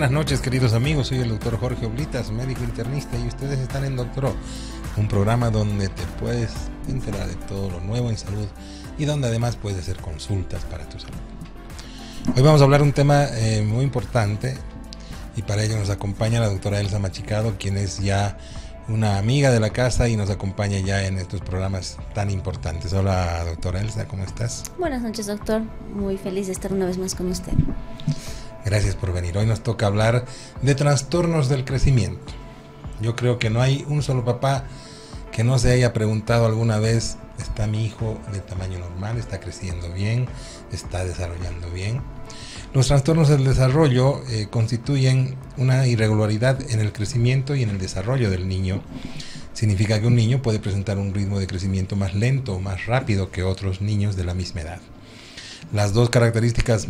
buenas noches, queridos amigos. Soy el doctor Jorge Oblitas, médico internista, y ustedes están en Doctor un programa donde te puedes enterar de todo lo nuevo en salud y donde además puedes hacer consultas para tu salud. Hoy vamos a hablar de un tema eh, muy importante y para ello nos acompaña la doctora Elsa Machicado, quien es ya una amiga de la casa y nos acompaña ya en estos programas tan importantes. Hola, doctora Elsa, ¿cómo estás? Buenas noches, doctor. Muy feliz de estar una vez más con usted. Gracias por venir. Hoy nos toca hablar de trastornos del crecimiento. Yo creo que no hay un solo papá que no se haya preguntado alguna vez, ¿está mi hijo de tamaño normal? ¿Está creciendo bien? ¿Está desarrollando bien? Los trastornos del desarrollo eh, constituyen una irregularidad en el crecimiento y en el desarrollo del niño. Significa que un niño puede presentar un ritmo de crecimiento más lento o más rápido que otros niños de la misma edad. Las dos características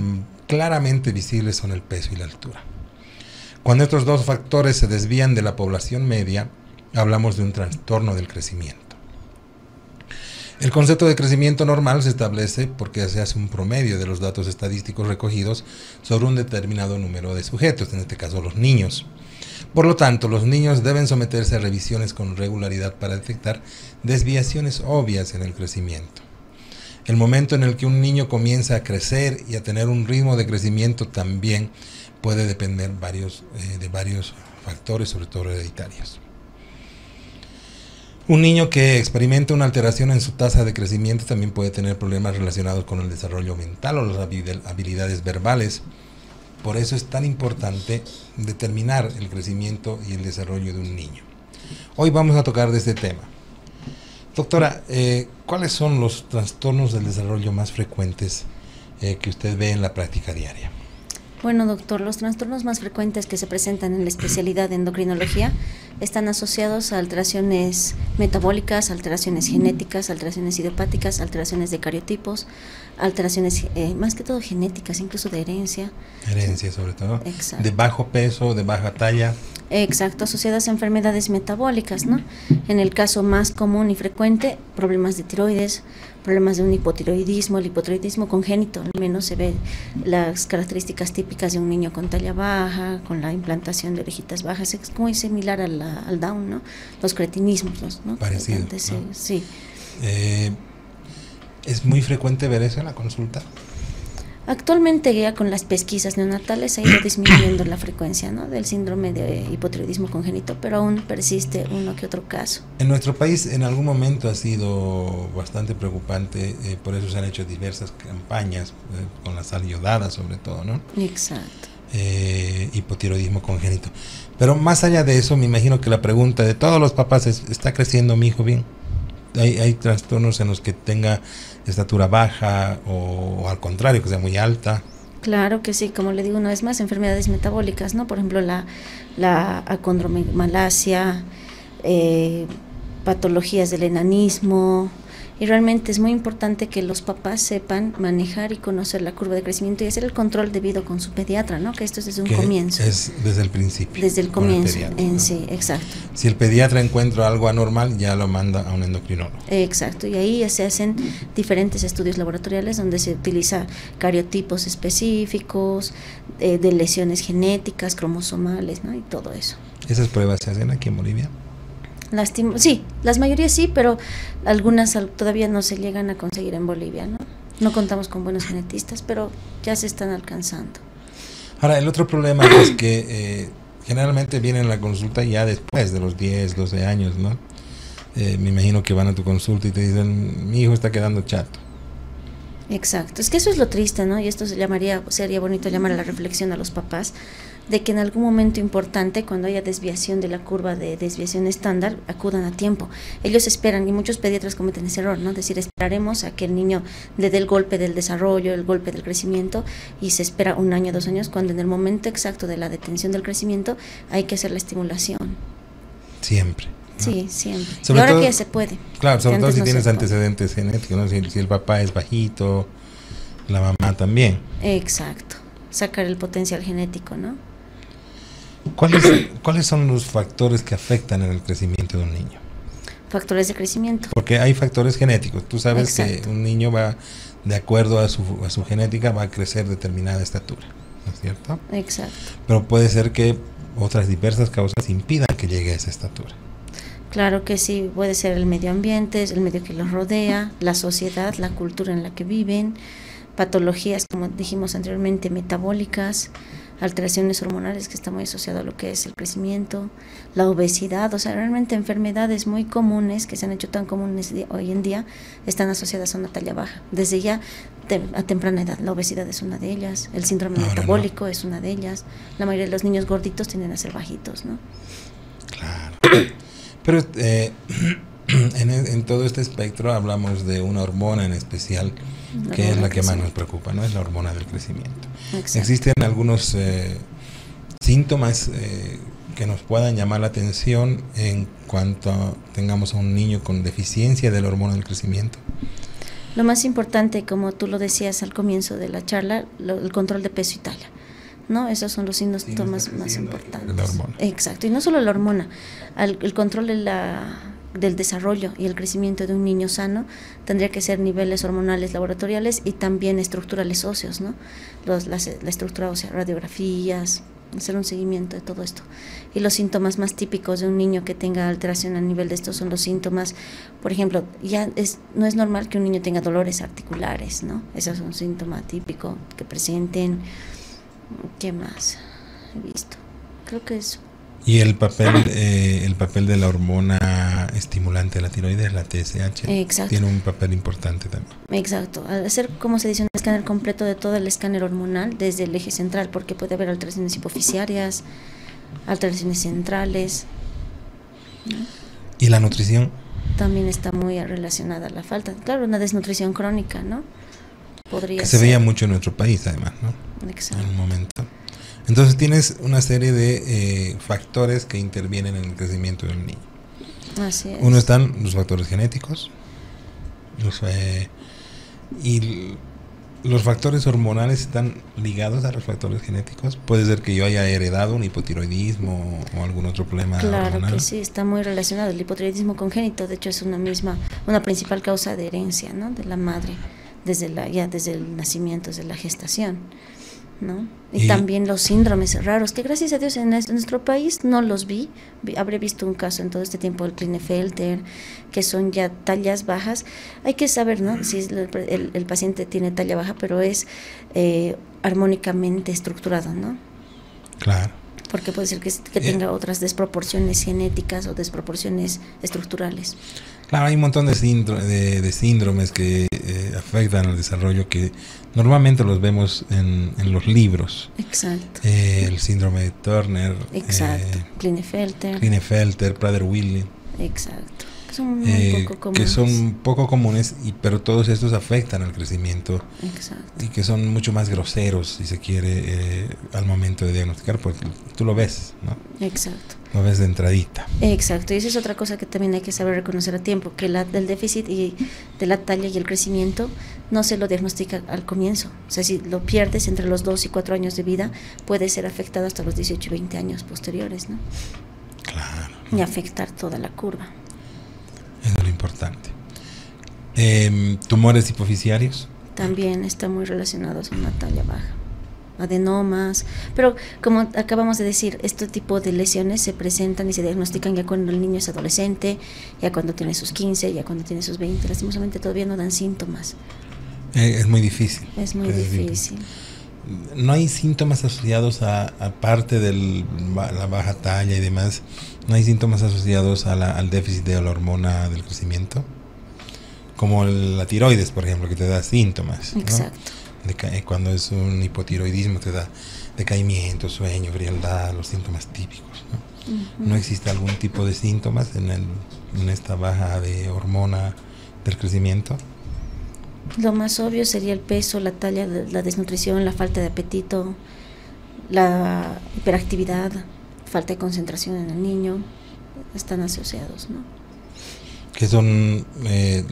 claramente visibles son el peso y la altura. Cuando estos dos factores se desvían de la población media, hablamos de un trastorno del crecimiento. El concepto de crecimiento normal se establece porque se hace un promedio de los datos estadísticos recogidos sobre un determinado número de sujetos, en este caso los niños. Por lo tanto, los niños deben someterse a revisiones con regularidad para detectar desviaciones obvias en el crecimiento. El momento en el que un niño comienza a crecer y a tener un ritmo de crecimiento también puede depender eh, de varios factores, sobre todo hereditarios. Un niño que experimenta una alteración en su tasa de crecimiento también puede tener problemas relacionados con el desarrollo mental o las habilidades verbales. Por eso es tan importante determinar el crecimiento y el desarrollo de un niño. Hoy vamos a tocar de este tema. Doctora, eh, ¿cuáles son los trastornos del desarrollo más frecuentes eh, que usted ve en la práctica diaria? Bueno, doctor, los trastornos más frecuentes que se presentan en la especialidad de endocrinología están asociados a alteraciones metabólicas, alteraciones genéticas, alteraciones idiopáticas, alteraciones de cariotipos, alteraciones eh, más que todo genéticas, incluso de herencia. Herencia sobre todo. Exacto. De bajo peso, de baja talla. Exacto, asociadas a enfermedades metabólicas, ¿no? En el caso más común y frecuente, problemas de tiroides, problemas de un hipotiroidismo, el hipotiroidismo congénito, al menos se ve las características típicas de un niño con talla baja, con la implantación de orejitas bajas, es muy similar al Down, ¿no? Los cretinismos, ¿no? Parecido. Sí. Eh, ¿Es muy frecuente ver eso en la consulta? Actualmente ya con las pesquisas neonatales ha ido disminuyendo la frecuencia ¿no? del síndrome de hipotiroidismo congénito, pero aún persiste uno que otro caso. En nuestro país en algún momento ha sido bastante preocupante, eh, por eso se han hecho diversas campañas, eh, con la sal yodada sobre todo, ¿no? Exacto. Eh, hipotiroidismo congénito. Pero más allá de eso, me imagino que la pregunta de todos los papás es, ¿está creciendo mi hijo bien? Hay, hay trastornos en los que tenga estatura baja o, al contrario, que sea muy alta. Claro que sí, como le digo una vez más, enfermedades metabólicas, ¿no? Por ejemplo, la, la acondromalacia, eh, patologías del enanismo, y realmente es muy importante que los papás sepan manejar y conocer la curva de crecimiento y hacer el control debido con su pediatra, ¿no? Que esto es desde un comienzo. Es desde el principio. Desde el comienzo, en sí, exacto. Si el pediatra encuentra algo anormal, ya lo manda a un endocrinólogo. Exacto, y ahí ya se hacen diferentes estudios laboratoriales donde se utiliza cariotipos específicos, eh, de lesiones genéticas, cromosomales, ¿no? Y todo eso. ¿Esas pruebas se hacen aquí en Bolivia? Sí, las mayorías sí, pero algunas todavía no se llegan a conseguir en Bolivia, ¿no? No contamos con buenos genetistas, pero ya se están alcanzando. Ahora, el otro problema es que eh, generalmente vienen a la consulta ya después de los 10, 12 años, ¿no? Eh, me imagino que van a tu consulta y te dicen, mi hijo está quedando chato. Exacto, es que eso es lo triste, ¿no? Y esto se llamaría, sería bonito llamar a la reflexión a los papás, de que en algún momento importante, cuando haya desviación de la curva de desviación estándar, acudan a tiempo. Ellos esperan, y muchos pediatras cometen ese error, ¿no? Decir, esperaremos a que el niño le dé el golpe del desarrollo, el golpe del crecimiento, y se espera un año, dos años, cuando en el momento exacto de la detención del crecimiento hay que hacer la estimulación. Siempre. Sí, siempre. y ahora que ya se puede. Claro, sobre todo si tienes antecedentes genéticos, ¿no? si el papá es bajito, la mamá también. Exacto. Sacar el potencial genético, ¿no? ¿Cuáles, ¿Cuáles son los factores que afectan en el crecimiento de un niño? Factores de crecimiento. Porque hay factores genéticos. Tú sabes que un niño va, de acuerdo a su, a su genética, va a crecer determinada estatura. ¿no es cierto? Exacto. Pero puede ser que otras diversas causas impidan que llegue a esa estatura. Claro que sí, puede ser el medio ambiente, el medio que los rodea, la sociedad, la cultura en la que viven, patologías, como dijimos anteriormente, metabólicas, alteraciones hormonales que está muy asociado a lo que es el crecimiento, la obesidad, o sea, realmente enfermedades muy comunes que se han hecho tan comunes hoy en día están asociadas a una talla baja. Desde ya a temprana edad, la obesidad es una de ellas, el síndrome metabólico es una de ellas, la mayoría de los niños gorditos tienden a ser bajitos, ¿no? Claro. Pero eh, en, todo este espectro hablamos de una hormona en especial que es la que más nos preocupa, ¿no? Es la hormona del crecimiento. Existen algunos eh, síntomas eh, que nos puedan llamar la atención en cuanto tengamos a un niño con deficiencia de la hormona del crecimiento. Lo más importante, como tú lo decías al comienzo de la charla, el control de peso y talla. ¿no? Esos son los síntomas más importantes. La hormona. Exacto, y no solo la hormona, el control de la del desarrollo y el crecimiento de un niño sano tendría que ser niveles hormonales laboratoriales y también estructurales óseos, ¿no? Los, la, estructura ósea, radiografías, hacer un seguimiento de todo esto. Y los síntomas más típicos de un niño que tenga alteración a nivel de estos son los síntomas, por ejemplo, ya es, no es normal que un niño tenga dolores articulares, ¿no? Ese es un síntoma típico que presenten. ¿Qué más he visto? Creo que eso. Y el papel, eh, el papel de la hormona estimulante de la tiroides, la TSH, tiene un papel importante también. Exacto. Al hacer, como se dice, un escáner completo de todo el escáner hormonal desde el eje central, porque puede haber alteraciones hipoficiarias, alteraciones centrales. ¿Y la nutrición? También está muy relacionada a la falta. Claro, una desnutrición crónica, ¿no? Podría que se veía mucho en nuestro país, además, ¿no? Exacto. En un momento. Entonces tienes una serie de eh, factores que intervienen en el crecimiento de un niño. Así es. Uno están los factores genéticos eh, y los factores hormonales están ligados a los factores genéticos. Puede ser que yo haya heredado un hipotiroidismo o algún otro problema claro que sí, está muy relacionado el hipotiroidismo congénito. De hecho es una misma, una principal causa de herencia, ¿no? De la madre desde la ya desde el nacimiento, desde la gestación. ¿No? Y, también los síndromes raros, que gracias a Dios en, nuestro país no los vi. Habré visto un caso en todo este tiempo del Klinefelter, que son ya tallas bajas. Hay que saber, ¿no? Si el, el, paciente tiene talla baja, pero es eh, armónicamente estructurado, ¿no? Claro. Porque puede ser que, que eh. tenga otras desproporciones genéticas o desproporciones estructurales. Claro, hay un montón de, de, síndromes que eh, afectan al desarrollo que normalmente los vemos en, en los libros. Exacto. Eh, el síndrome de Turner. Exacto. Eh, Klinefelter. Klinefelter, Prader-Willi. Exacto son eh, poco comunes. Que son poco comunes, y, pero todos estos afectan al crecimiento. Exacto. Y que son mucho más groseros, si se quiere, eh, al momento de diagnosticar, porque tú lo ves, ¿no? Exacto. Lo ves de entradita. Exacto, y esa es otra cosa que también hay que saber reconocer a tiempo, que la del déficit y de la talla y el crecimiento no se lo diagnostica al comienzo. O sea, si lo pierdes entre los 2 y 4 años de vida, puede ser afectado hasta los 18 y 20 años posteriores, ¿no? Claro. Y afectar toda la curva. Es lo importante. Em, ¿Tumores hipoficiarios? También están muy relacionados con una talla baja. Adenomas. Pero como acabamos de decir, este tipo de lesiones se presentan y se diagnostican ya cuando el niño es adolescente, ya cuando tiene sus 15, ya cuando tiene sus 20. Lastimosamente todavía no dan síntomas. Eh, es muy difícil. Es muy difícil. No hay síntomas asociados a, aparte de la baja talla y demás, no hay síntomas asociados al déficit de la hormona del crecimiento, como la tiroides, por ejemplo, que te da síntomas. Exacto. Eh, cuando es un hipotiroidismo te da decaimiento, sueño, frialdad, los síntomas típicos. ¿no? no existe algún tipo de síntomas en, en esta baja de hormona del crecimiento. Lo más obvio sería el peso, la talla, la desnutrición, la falta de apetito, la hiperactividad, falta de concentración en el niño, están asociados, ¿no? Que son eh,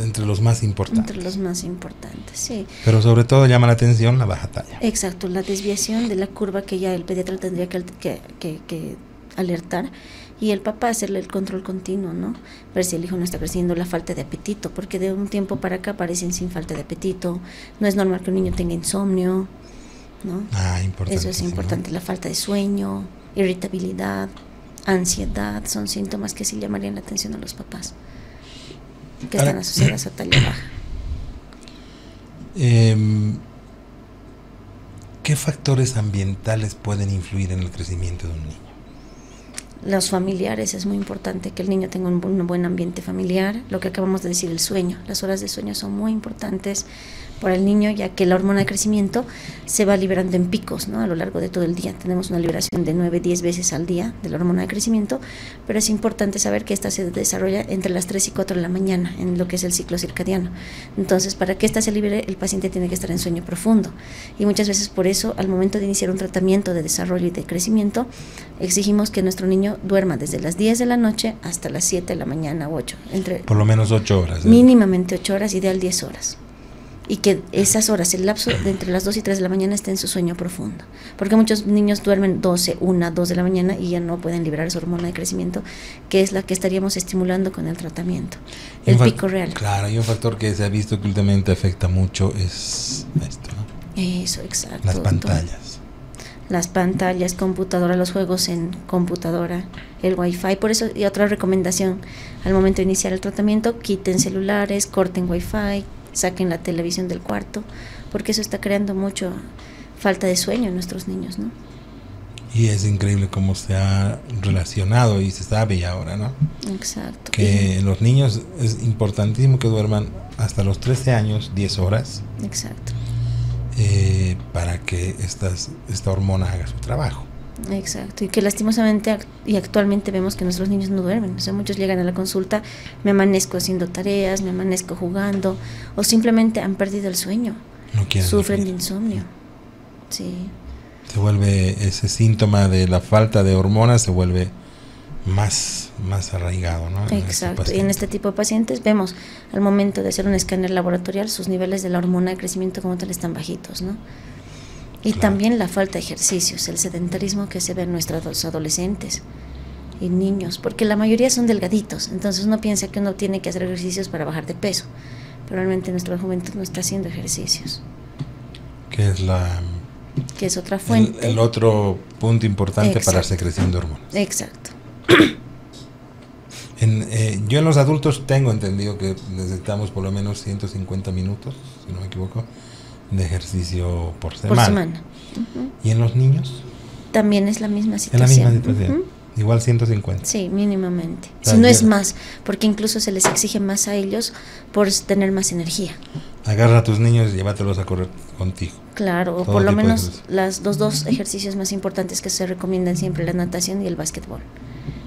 entre los más importantes. Entre los más importantes, sí. Pero sobre todo llama la atención la baja talla. Exacto, la desviación de la curva que ya el pediatra tendría que, que, que alertar y el papá hacerle el control continuo, ¿no? Ver si el hijo no está creciendo, la falta de apetito, porque de un tiempo para acá aparecen sin falta de apetito, no es normal que un niño tenga insomnio, ¿no? Ah, importante. Eso es importante, la falta de sueño, irritabilidad, ansiedad, son síntomas que sí llamarían la atención a los papás, que están asociadas a talla baja. Em, ¿Qué factores ambientales pueden influir en el crecimiento de un niño? Los familiares, es muy importante que el niño tenga un, un buen ambiente familiar. Lo que acabamos de decir, el sueño. Las horas de sueño son muy importantes por el niño, ya que la hormona de crecimiento se va liberando en picos ¿no? a lo largo de todo el día. Tenemos una liberación de 9, 10 veces al día de la hormona de crecimiento, pero es importante saber que esta se desarrolla entre las 3 y 4 de la mañana, en lo que es el ciclo circadiano. Entonces, para que esta se libere, el paciente tiene que estar en sueño profundo. Y muchas veces por eso, al momento de iniciar un tratamiento de desarrollo y de crecimiento, exigimos que nuestro niño duerma desde las 10 de la noche hasta las 7 de la mañana o 8. Entre por lo menos 8 horas. ¿eh? Mínimamente 8 horas, ideal 10 horas y que esas horas, el lapso de entre las 2 y 3 de la mañana esté en su sueño profundo. Porque muchos niños duermen 12, 1, 2 de la mañana y ya no pueden liberar esa hormona de crecimiento, que es la que estaríamos estimulando con el tratamiento. El pico real. Claro, y un factor que se ha visto que últimamente afecta mucho es esto, ¿no? Eso, exacto. Las pantallas. Las pantallas, computadora, los juegos en computadora, el wifi. Por eso, y otra recomendación, al momento de iniciar el tratamiento, quiten celulares, corten wifi, saquen la televisión del cuarto, porque eso está creando mucho falta de sueño en nuestros niños, ¿no? Y es increíble cómo se ha relacionado y se sabe ya ahora, ¿no? Exacto. Que los niños es importantísimo que duerman hasta los 13 años, 10 horas. Exacto. Eh, para que estas, esta hormona haga su trabajo. Exacto, y que lastimosamente y actualmente vemos que nuestros niños no duermen. O sea, muchos llegan a la consulta, me amanezco haciendo tareas, me amanezco jugando, o simplemente han perdido el sueño. No Sufren de insomnio. Sí. Se vuelve ese síntoma de la falta de hormonas, se vuelve más, más arraigado, ¿no? Exacto. y en este tipo de pacientes vemos al momento de hacer un escáner laboratorial sus niveles de la hormona de crecimiento como tal están bajitos, ¿no? Y también la falta de ejercicios, el sedentarismo que se ve en nuestros adolescentes y niños, porque la mayoría son delgaditos, entonces uno piensa que uno tiene que hacer ejercicios para bajar de peso, pero realmente nuestra juventud no está haciendo ejercicios. Que es la... Que es otra fuente. El, otro punto importante para la secreción de hormonas. Exacto. En, eh, yo en los adultos tengo entendido que necesitamos por lo menos 150 minutos, si no me equivoco, de ejercicio por semana. Por semana. ¿Y en los niños? También es la misma situación. Es la misma situación. Igual 150. Sí, mínimamente. Si no es más, porque incluso se les exige más a ellos por tener más energía. Agarra a tus niños y llévatelos a correr contigo. Claro, o por lo menos las, los dos ejercicios más importantes que se recomiendan siempre, la natación y el básquetbol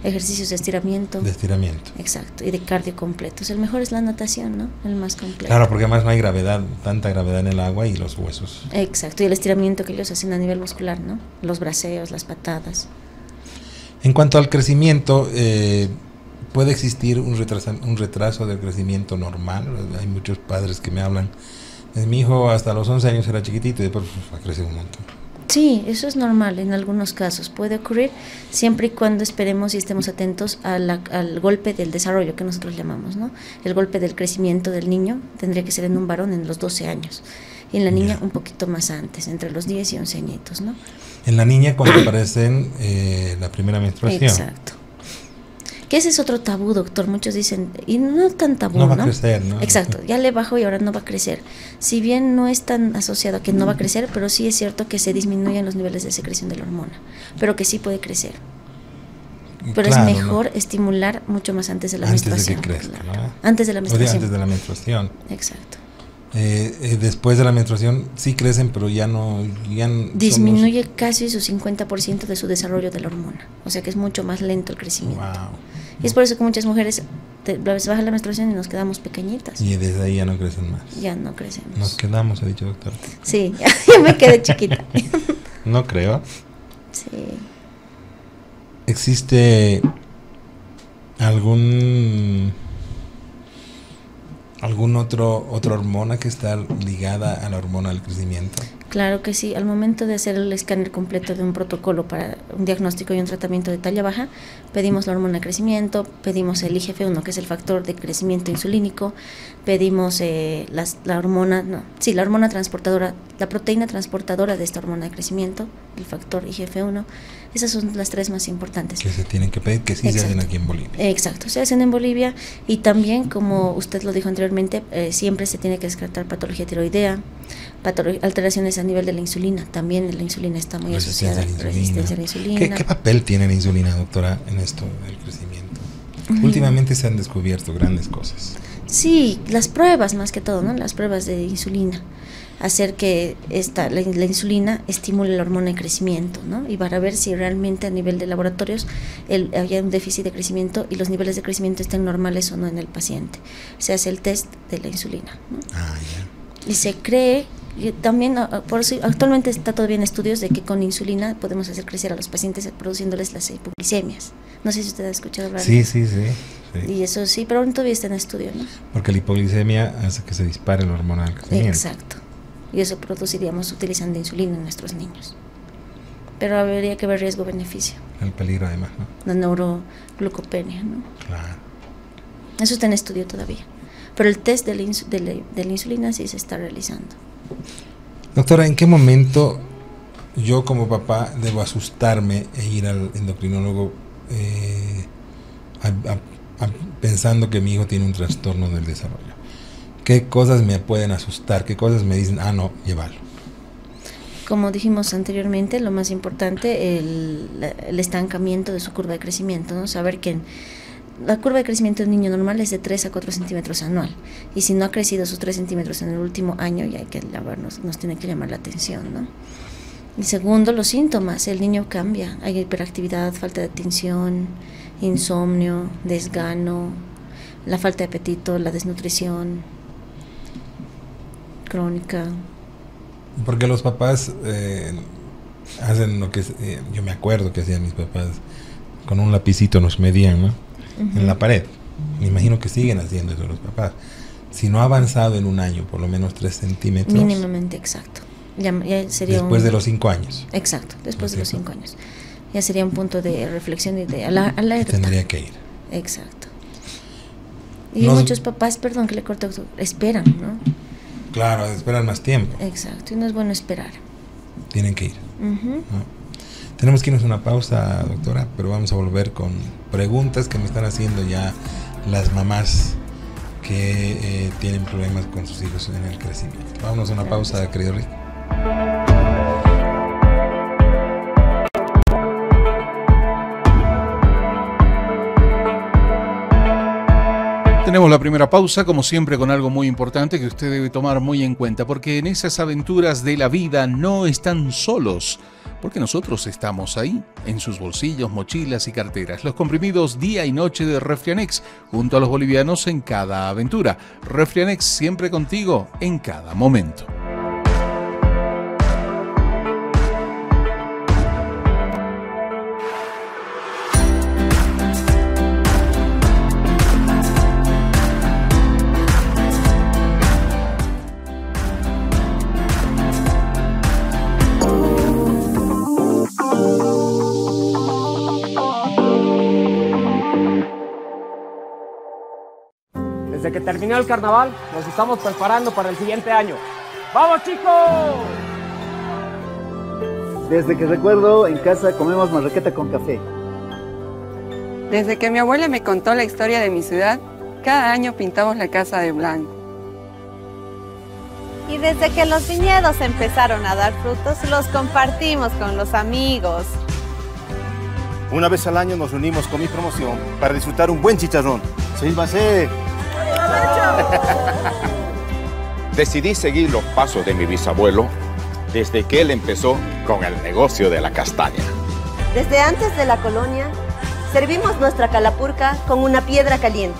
ejercicios de estiramiento. De estiramiento. Exacto, y de cardio completos. El mejor es la natación, ¿no? El más completo. Claro, porque además no hay gravedad, tanta gravedad en el agua y los huesos. Exacto, y el estiramiento que ellos hacen a nivel muscular, ¿no? Los braceos, las patadas. En cuanto al crecimiento, eh, ¿puede existir un retraso, un retraso del crecimiento normal? Hay muchos padres que me hablan. Mi hijo hasta los 11 años era chiquitito y después pues, crecido un montón. Sí, eso es normal en algunos casos. Puede ocurrir siempre y cuando esperemos y estemos atentos al golpe del desarrollo que nosotros llamamos, ¿no? El golpe del crecimiento del niño tendría que ser en un varón en los 12 años y en la niña un poquito más antes, entre los 10 y 11 añitos, ¿no? En la niña cuando aparecen eh, la primera menstruación. Exacto ese es otro tabú, doctor. Muchos dicen, y no tan tabú, ¿no? va a crecer, ¿no? Exacto, ya le bajó y ahora no va a crecer. Si bien no es tan asociado a que no va a crecer, pero sí es cierto que se disminuyen los niveles de secreción de la hormona, pero que sí puede crecer. Pero es mejor estimular mucho más antes de la menstruación. De que crezca, Antes de la menstruación. antes de la menstruación. Exacto. Eh, eh, después de la menstruación sí crecen, pero ya no... Ya Disminuye casi su 50% de su desarrollo de la hormona. O sea que es mucho más lento el crecimiento. Y es por eso que muchas mujeres te, baja la menstruación y nos quedamos pequeñitas. Y desde ahí ya no crecen más. Ya no crecemos. Nos quedamos, ha dicho doctor. Sí, ya me quedé chiquita. no creo. Sí. ¿Existe algún ¿Algún otro otra hormona que está ligada a la hormona del crecimiento? Claro que sí, al momento de hacer el escáner completo de un protocolo para un diagnóstico y un tratamiento de talla baja, pedimos la hormona de crecimiento, pedimos el IGF-1, que es el factor de crecimiento insulínico, pedimos eh, la hormona, no, sí, la hormona transportadora, la proteína transportadora de esta hormona de crecimiento, el factor IGF-1. Esas son las tres más importantes. Que se tienen que pedir, que sí se hacen aquí en Bolivia. Exacto, se hacen en Bolivia y también, como usted lo dijo anteriormente, eh, siempre se tiene que descartar patología tiroidea, alteraciones a nivel de la insulina. También la insulina está muy asociada a la resistencia a la insulina. ¿Qué, papel tiene la insulina, doctora, en esto del crecimiento? Últimamente se han descubierto grandes cosas. Sí, las pruebas más que todo, ¿no? Las pruebas de insulina. Hacer que esta, la, insulina estimule la hormona de crecimiento, ¿no? Y para ver si realmente a nivel de laboratorios el, hay un déficit de crecimiento y los niveles de crecimiento estén normales o no en el paciente. Se hace el test de la insulina, ¿no? Ah. Y se cree también, ah, por eso, actualmente está todavía en estudios de que con insulina podemos hacer crecer a los pacientes produciéndoles las hipoglicemias. No sé si usted ha escuchado hablar sí, sí, sí, Y eso sí, pero aún todavía está en estudio, ¿no? Porque la hipoglicemia hace que se dispare la hormona del crecimiento. Exacto. Y eso produciríamos utilizando insulina en nuestros niños. Pero habría que ver riesgo-beneficio. El peligro además, ¿no? La neuroglucopenia, ¿no? Claro. Eso está en estudio todavía. Pero el test de la insulina sí se está realizando. Doctora, ¿en qué momento yo como papá debo asustarme e ir al endocrinólogo eh, pensando que mi hijo tiene un trastorno del desarrollo? ¿Qué cosas me pueden asustar? ¿Qué cosas me dicen, ah, no, llévalo? Como dijimos anteriormente, lo más importante, el, el estancamiento de su curva de crecimiento, ¿no? Saber que la curva de crecimiento de un niño normal es de 3 a 4 centímetros anual. Y si no ha crecido sus 3 centímetros en el último año, ya hay que lavarnos, nos tiene que llamar la atención. ¿no? Y segundo, los síntomas. El niño cambia. Hay hiperactividad, falta de atención, insomnio, desgano, la falta de apetito, la desnutrición crónica. Porque los papás eh, hacen lo que eh, yo me acuerdo que hacían mis papás. Con un lapicito nos medían, ¿no? en la pared. Me imagino que siguen haciendo eso los papás. Si no ha avanzado en un año, por lo menos 3 centímetros. Mínimamente, exacto. Ya, sería después de los 5 años. Exacto, después de los 5 años. Ya sería un punto de reflexión y de alerta. Tendría que ir. Exacto. Y muchos papás, perdón que le corto, esperan, ¿no? Claro, esperan más tiempo. Exacto, y no es bueno esperar. Tienen que ir. Tenemos que irnos a una pausa, doctora, pero vamos a volver con preguntas que me están haciendo ya las mamás que eh, tienen problemas con sus hijos en el crecimiento. Vámonos a una pausa, querido Rick. Tenemos la primera pausa, como siempre, con algo muy importante que usted debe tomar muy en cuenta, porque en esas aventuras de la vida no están solos porque nosotros estamos ahí, en sus bolsillos, mochilas y carteras. Los comprimidos día y noche de Refrianex, junto a los bolivianos en cada aventura. Refrianex siempre contigo, en cada momento. Terminó el carnaval, nos estamos preparando para el siguiente año. ¡Vamos chicos! Desde que recuerdo, en casa comemos marraqueta con café. Desde que mi abuela me contó la historia de mi ciudad, cada año pintamos la casa de blanco. Y desde que los viñedos empezaron a dar frutos, los compartimos con los amigos. Una vez al año nos reunimos con mi promoción para disfrutar un buen chicharrón. ¡Sílvase! Decidí seguir los pasos de mi bisabuelo desde que él empezó con el negocio de la castaña. Desde antes de la colonia, servimos nuestra calapurca con una piedra caliente.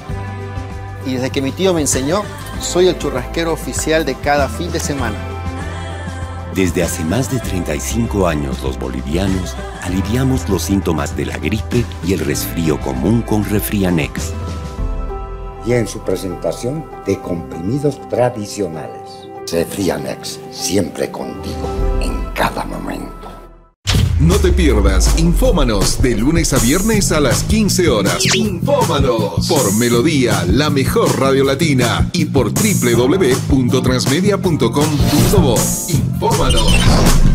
Y desde que mi tío me enseñó, soy el churrasquero oficial de cada fin de semana. Desde hace más de 35 años los bolivianos aliviamos los síntomas de la gripe y el resfrío común con Refrianex y en su presentación de comprimidos tradicionales. Cefrianex, siempre contigo, en cada momento. No te pierdas Infómanos de lunes a viernes a las 15 horas. Infómanos por Melodía, la mejor radio latina y por www.transmedia.com.bo. Infómanos.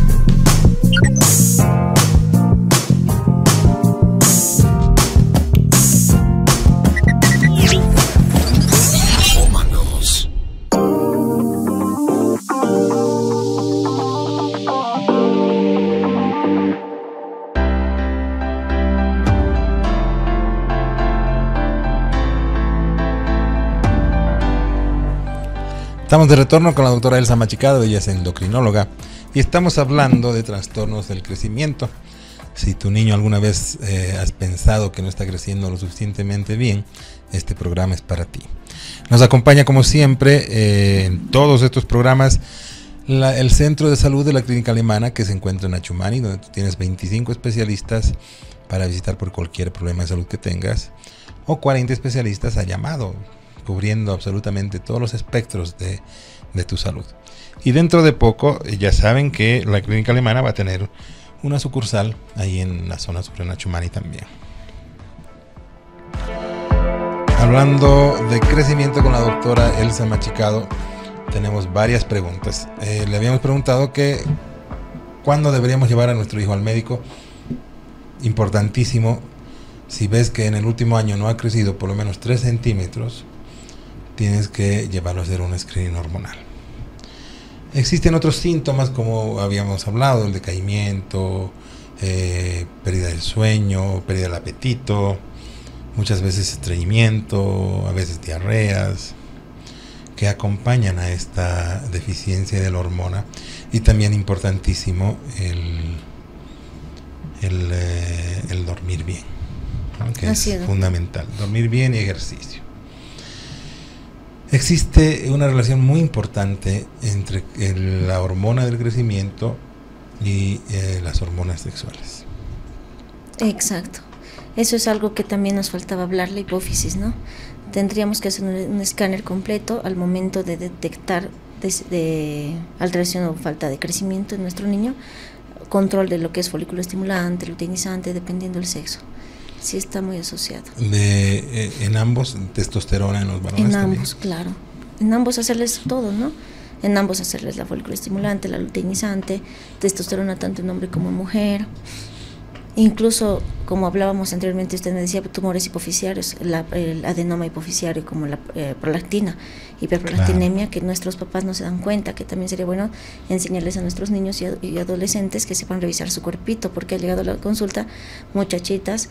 Estamos de retorno con la doctora Elsa Machicado, ella es endocrinóloga, y estamos hablando de trastornos del crecimiento. Si tu niño alguna vez eh, has pensado que no está creciendo lo suficientemente bien, este programa es para ti. Nos acompaña como siempre eh, en todos estos programas el Centro de Salud de la Clínica Alemana que se encuentra en Achumani, donde tú tienes 25 especialistas para visitar por cualquier problema de salud que tengas, o 40 especialistas a llamado cubriendo absolutamente todos los espectros de, tu salud. Y dentro de poco eh, ya saben que la clínica alemana va a tener una sucursal ahí en la zona sur, en también. Hablando de crecimiento con la doctora Elsa Machicado, tenemos varias preguntas. Eh, le habíamos preguntado que cuándo deberíamos llevar a nuestro hijo al médico. Importantísimo, si ves que en el último año no ha crecido por lo menos 3 centímetros, tienes que llevarlo a hacer un screening hormonal. Existen otros síntomas como habíamos hablado, el decaimiento, eh, pérdida del sueño, pérdida del apetito, muchas veces estreñimiento, a veces diarreas, que acompañan a esta deficiencia de la hormona. Y también importantísimo el, el, eh, dormir bien, que es fundamental. Dormir bien y ejercicio. Existe una relación muy importante entre la hormona del crecimiento y eh, las hormonas sexuales. Exacto. Eso es algo que también nos faltaba hablar, la hipófisis, ¿no? Tendríamos que hacer un, escáner completo al momento de detectar de, alteración o falta de crecimiento en nuestro niño, control de lo que es folículo estimulante, luteinizante, dependiendo del sexo sí está muy asociado. De, eh, en ambos, testosterona en los varones. En ambos, claro. En ambos hacerles todo, ¿no? En ambos hacerles la folículo estimulante, la luteinizante, testosterona tanto en hombre como en mujer. Incluso, como hablábamos anteriormente, usted me decía tumores hipoficiarios, el adenoma hipoficiario como la eh, prolactina, hiperprolactinemia, que nuestros papás no se dan cuenta, que también sería bueno enseñarles a nuestros niños y, adolescentes que sepan revisar su cuerpito, porque ha llegado a la consulta muchachitas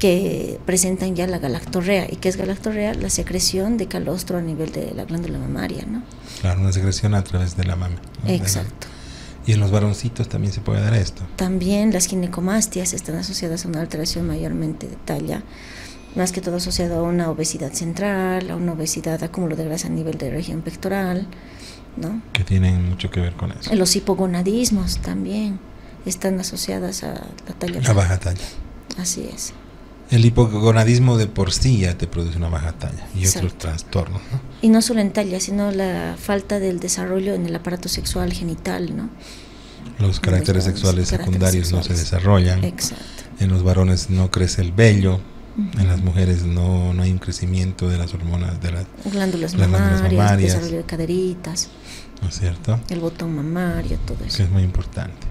que presentan ya la galactorrea. ¿Y qué es galactorrea? La secreción de calostro a nivel de la glándula mamaria, ¿no? Claro, una secreción a través de la mama. Exacto. ¿Y en los varoncitos también se puede dar esto? También las ginecomastias están asociadas a una alteración mayormente de talla, más que todo asociado a una obesidad central, a una obesidad, acúmulo de grasa a nivel de región pectoral, ¿no? Que tienen mucho que ver con eso. Los hipogonadismos también están asociadas a la talla. La baja talla. Así es. El hipogonadismo de por sí ya te produce una baja talla y otros trastornos. ¿no? Y no solo en talla, sino la falta del desarrollo en el aparato sexual genital, ¿no? Los caracteres sexuales secundarios no se desarrollan. Exacto. En los varones no crece el vello. En las mujeres no, no hay un crecimiento de las hormonas de las glándulas, mamarias, desarrollo de caderitas. ¿No es cierto? El botón mamario, todo eso. Que es muy importante.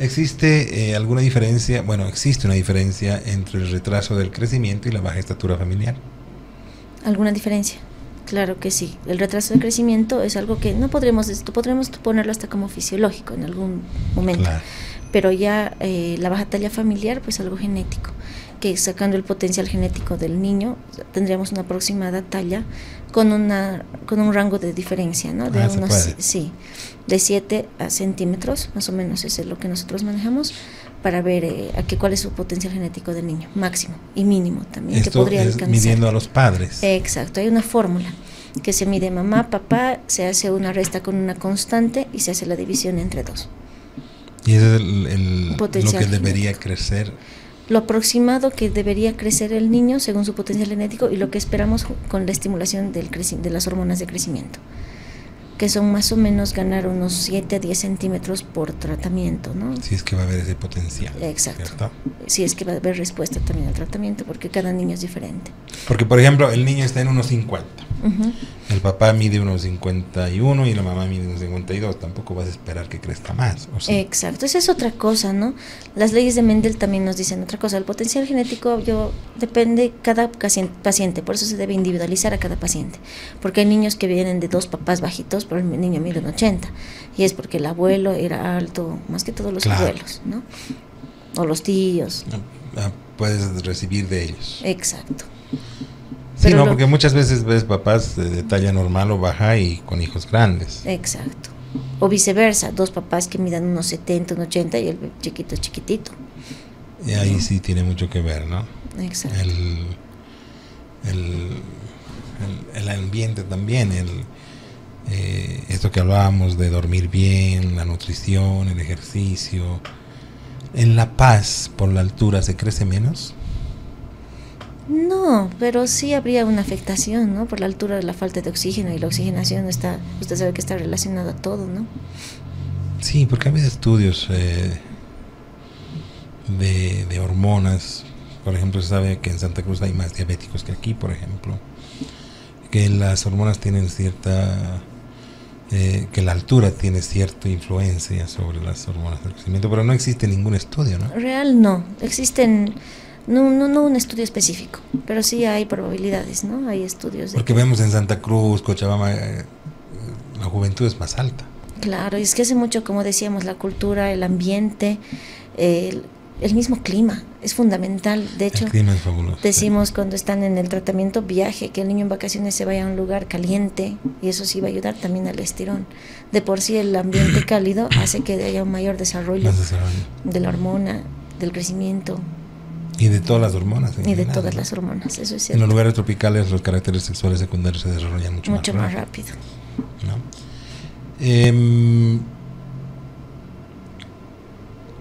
¿Existe eh, alguna diferencia? Bueno, existe una diferencia entre el retraso del crecimiento y la baja estatura familiar. ¿Alguna diferencia? Claro que sí. El retraso del crecimiento es algo que no podremos, podremos ponerlo hasta como fisiológico en algún momento. Pero ya eh, la baja talla familiar, pues algo genético que sacando el potencial genético del niño tendríamos una aproximada talla con una con un rango de diferencia, ¿no? De ah, unos sí, de 7 a centímetros, más o menos es lo que nosotros manejamos para ver eh, a qué cuál es su potencial genético del niño, máximo y mínimo también que podría es midiendo a los padres. Exacto, hay una fórmula que se mide mamá, papá, se hace una resta con una constante y se hace la división entre dos. Y ese es el, lo que debería crecer lo aproximado que debería crecer el niño según su potencial genético y lo que esperamos con la estimulación del de las hormonas de crecimiento que son más o menos ganar unos 7 a 10 centímetros por tratamiento, ¿no? Si es que va a haber ese potencial. Exacto. Si es que va a haber respuesta también al tratamiento, porque cada niño es diferente. Porque, por ejemplo, el niño está en unos 50. El papá mide unos 51 y la mamá mide unos 52. Tampoco vas a esperar que crezca más. Exacto. Esa es otra cosa, ¿no? Las leyes de Mendel también nos dicen otra cosa. El potencial genético yo depende cada paciente. Por eso se debe individualizar a cada paciente. Porque hay niños que vienen de dos papás bajitos, pero el niño mide un 80. Y es porque el abuelo era alto, más que todos los abuelos, ¿no? O los tíos. Ah, puedes recibir de ellos. Exacto. Sí, no, porque muchas veces ves papás de talla normal o baja y con hijos grandes. Exacto. O viceversa, dos papás que midan unos 70, unos 80 y el chiquito chiquitito. Y ahí sí tiene mucho que ver, ¿no? Exacto. El, el, ambiente también, el, eh, esto que hablábamos de dormir bien, la nutrición, el ejercicio. ¿En La Paz, por la altura, se crece menos? No, pero sí habría una afectación, ¿no? Por la altura de la falta de oxígeno y la oxigenación está, usted sabe que está relacionado a todo, ¿no? Sí, porque ha habido estudios eh, de, de, hormonas. Por ejemplo, se sabe que en Santa Cruz hay más diabéticos que aquí, por ejemplo. Que las hormonas tienen cierta... Eh, que la altura tiene cierta influencia sobre las hormonas del crecimiento, pero no existe ningún estudio, ¿no? Real no. Existen no, no, no un estudio específico, pero sí hay probabilidades, ¿no? Hay estudios. Porque vemos en Santa Cruz, Cochabamba, eh, la juventud es más alta. Claro, y es que hace mucho, como decíamos, la cultura, el ambiente, el, mismo clima es fundamental. De hecho, decimos cuando están en el tratamiento viaje, que el niño en vacaciones se vaya a un lugar caliente y eso sí va a ayudar también al estirón. De por sí el ambiente cálido hace que haya un mayor desarrollo. de la hormona, del crecimiento, y de todas las hormonas. y de todas las hormonas, eso es cierto. En los lugares tropicales los caracteres sexuales secundarios se desarrollan mucho, mucho más, rápido. Em,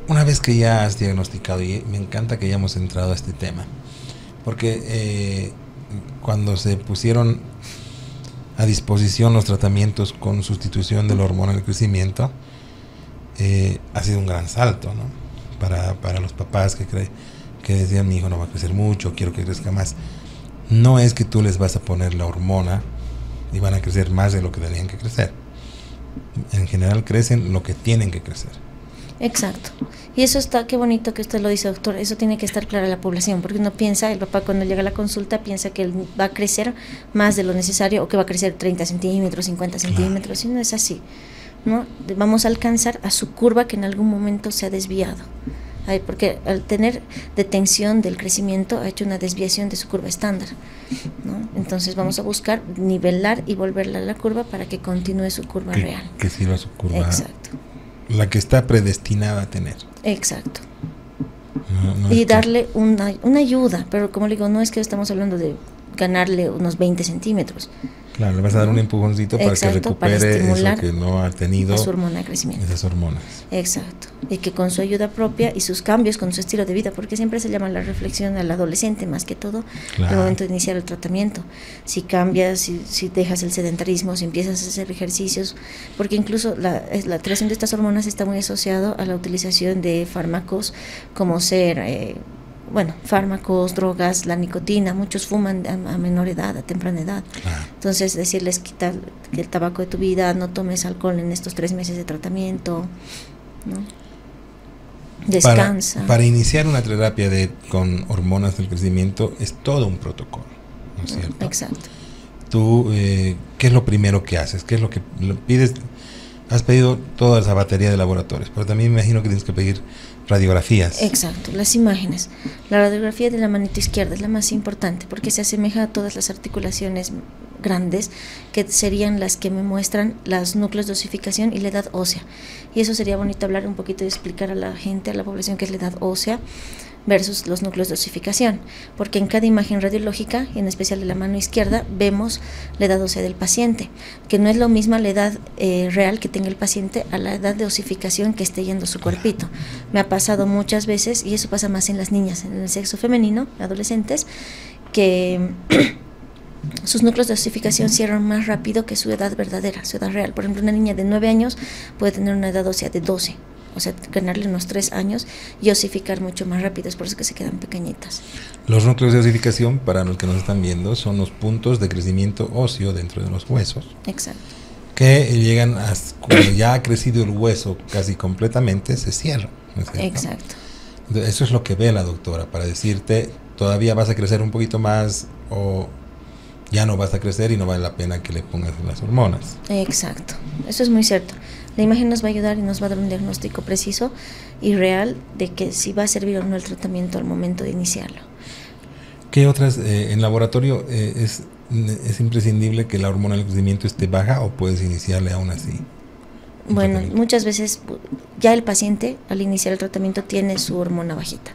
una vez que ya has diagnosticado, y me encanta que hayamos entrado a este tema, porque eh, cuando se pusieron a disposición los tratamientos con sustitución de la hormona del crecimiento, eh, ha sido un gran salto ¿no? para, para los papás que creen que decían mi hijo no va a crecer mucho, quiero que crezca más. No es que tú les vas a poner la hormona y van a crecer más de lo que tenían que crecer. En general crecen lo que tienen que crecer. Exacto. Y eso está, qué bonito que usted lo dice, doctor. Eso tiene que estar claro a la población, porque uno piensa, el papá cuando llega a la consulta piensa que él va a crecer más de lo necesario o que va a crecer 30 centímetros, 50 centímetros, y no es así. ¿no? Vamos a alcanzar a su curva que en algún momento se ha desviado porque al tener detención del crecimiento ha hecho una desviación de su curva estándar. Entonces vamos a buscar nivelar y volverla a la curva para que continúe su curva real. Que sirva su curva. Exacto. La que está predestinada a tener. Exacto. y darle una, una ayuda, pero como le digo, no es que estamos hablando de ganarle unos 20 centímetros. Claro, le vas a dar un empujoncito para que recupere eso que no ha tenido. Su hormona de crecimiento. Esas hormonas. Exacto. Y que con su ayuda propia y sus cambios con su estilo de vida, porque siempre se llama la reflexión al adolescente más que todo, al momento de iniciar el tratamiento. Si cambias, si, si, dejas el sedentarismo, si empiezas a hacer ejercicios, porque incluso la, la creación de estas hormonas está muy asociado a la utilización de fármacos como ser... Eh, bueno, fármacos, drogas, la nicotina, muchos fuman a, menor edad, a temprana edad. Entonces, decirles quitar el tabaco de tu vida, no tomes alcohol en estos tres meses de tratamiento, ¿no? Descansa. Para, iniciar una terapia de, con hormonas del crecimiento es todo un protocolo, ¿no es cierto? Exacto. Tú, eh, ¿qué es lo primero que haces? ¿Qué es lo que pides? Has pedido toda esa batería de laboratorios, pero también me imagino que tienes que pedir radiografías. Exacto, las imágenes. La radiografía de la manita izquierda es la más importante porque se asemeja a todas las articulaciones grandes que serían las que me muestran los núcleos de osificación y la edad ósea. Y eso sería bonito hablar un poquito y explicar a la gente, a la población qué es la edad ósea. Versus los núcleos de osificación, porque en cada imagen radiológica, en especial de la mano izquierda, vemos la edad ósea del paciente, que no es lo mismo la edad eh, real que tenga el paciente a la edad de osificación que esté yendo su cuerpito. Me ha pasado muchas veces, y eso pasa más en las niñas, en el sexo femenino, adolescentes, que sus núcleos de osificación cierran más rápido que su edad verdadera, su edad real. Por ejemplo, una niña de 9 años puede tener una edad ósea de 12 o sea, ganarle unos tres años y osificar mucho más rápido, es por eso que se quedan pequeñitas. Los núcleos de osificación, para los que nos están viendo, son los puntos de crecimiento óseo dentro de los huesos. Exacto. Que llegan a, cuando ya ha crecido el hueso casi completamente, se cierran. Exacto. eso es lo que ve la doctora, para decirte, todavía vas a crecer un poquito más o ya no vas a crecer y no vale la pena que le pongas las hormonas. Exacto, eso es muy cierto. La imagen nos va a ayudar y nos va a dar un diagnóstico preciso y real de que si va a servir o no el tratamiento al momento de iniciarlo. ¿Qué otras, eh, en laboratorio eh, es, es imprescindible que la hormona del crecimiento esté baja o puedes iniciarle aún así? Bueno, muchas veces ya el paciente al iniciar el tratamiento tiene su hormona bajita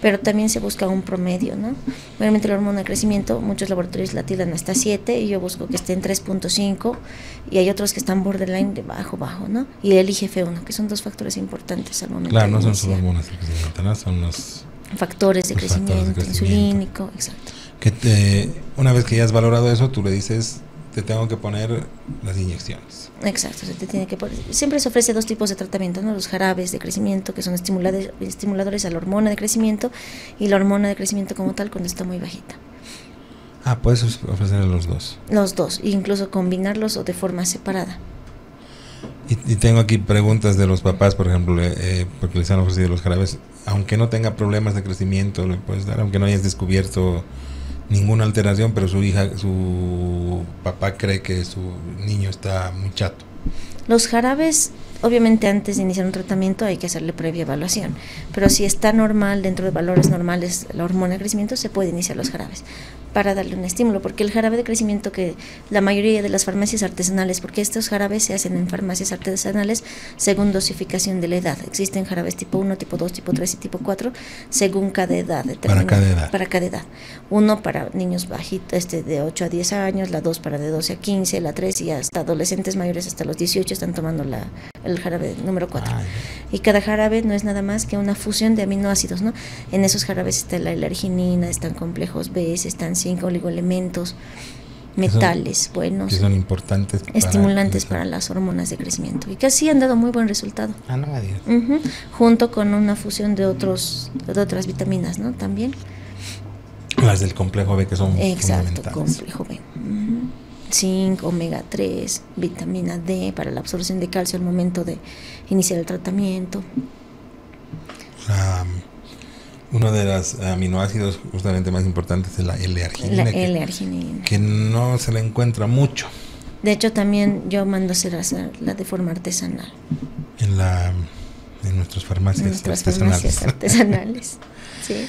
pero también se busca un promedio, ¿no? Obviamente la hormona de crecimiento, muchos laboratorios la tiran hasta 7 y yo busco que esté en 3.5 y hay otros que están borderline de bajo, bajo, ¿no? Y el IGF-1, que son dos factores importantes al momento. Claro, no son solo hormonas de crecimiento, ¿no? Son los factores de, crecimiento, insulínico, exacto. Que una vez que ya has valorado eso, tú le dices, te tengo que poner las inyecciones. Exacto, se te tiene que siempre se ofrece dos tipos de tratamiento, ¿no? Los jarabes de crecimiento que son estimuladores, estimuladores a la hormona de crecimiento y la hormona de crecimiento como tal cuando está muy bajita. Ah, puedes ofrecer los dos. Los dos, e incluso combinarlos o de forma separada. Y, tengo aquí preguntas de los papás, por ejemplo, eh, porque les han ofrecido los jarabes, aunque no tenga problemas de crecimiento, le puedes dar, aunque no hayas descubierto ninguna alteración, pero su hija, su papá cree que su niño está muy chato. Los jarabes, obviamente antes de iniciar un tratamiento hay que hacerle previa evaluación, pero si está normal, dentro de valores normales, la hormona de crecimiento, se puede iniciar los jarabes para darle un estímulo, porque el jarabe de crecimiento que la mayoría de las farmacias artesanales, porque estos jarabes se hacen en farmacias artesanales según dosificación de la edad. Existen jarabes tipo 1, tipo 2, tipo 3 y tipo 4 según cada edad. Para cada edad. Para cada edad. Uno para niños bajitos, este de 8 a 10 años, la 2 para de 12 a 15, la 3 y hasta adolescentes mayores hasta los 18 están tomando la, el jarabe número 4. y cada jarabe no es nada más que una fusión de aminoácidos, ¿no? En esos jarabes está la, la arginina, están complejos B, están cinco oligoelementos, metales buenos. Que son importantes. estimulantes para, las hormonas de crecimiento. Y que así han dado muy buen resultado. Ah, no, junto con una fusión de, otros, de otras vitaminas, ¿no? También. Las del complejo B que son Exacto, complejo B. Zinc, omega 3, vitamina D para la absorción de calcio al momento de iniciar el tratamiento. Uno de los aminoácidos justamente más importantes es la L-arginina. La L-arginina. Que, no se le encuentra mucho. De hecho, también yo mando hacer la de forma artesanal. En la en nuestras farmacias en nuestras artesanales. Farmacias artesanales. sí.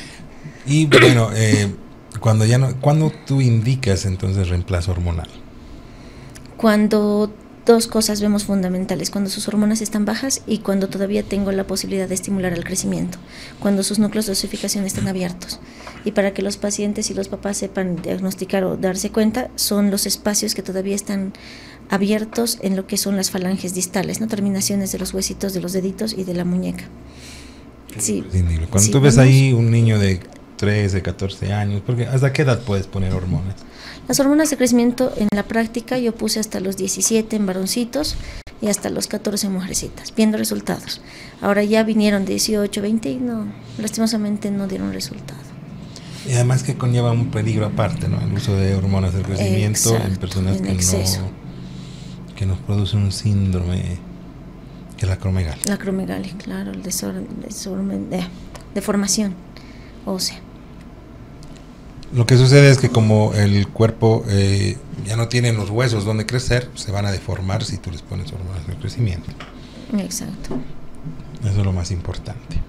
Y bueno, eh, cuando ya no, cuando tú indicas entonces reemplazo hormonal? Cuando dos cosas vemos fundamentales, cuando sus hormonas están bajas y cuando todavía tengo la posibilidad de estimular el crecimiento, cuando sus núcleos de osificación están abiertos. Y para que los pacientes y los papás sepan diagnosticar o darse cuenta, son los espacios que todavía están abiertos en lo que son las falanges distales, ¿no? terminaciones de los huesitos de los deditos y de la muñeca. Sí. Cuando tú ves ahí un niño de 13, 14 años, porque ¿hasta qué edad puedes poner hormonas? Las hormonas de crecimiento en la práctica yo puse hasta los 17 en varoncitos y hasta los 14 en mujercitas, viendo resultados. Ahora ya vinieron 18, 20 y no, lastimosamente no dieron resultado. Y además que conlleva un peligro aparte, ¿no? El uso de hormonas de crecimiento en personas que no que nos producen un síndrome que es la acromegalia. La acromegalia, claro, el desorden, de deformación ósea. Lo que sucede es que como el cuerpo eh, ya no tiene los huesos donde crecer, se van a deformar si tú les pones hormonas de crecimiento. Exacto. Eso es lo más importante.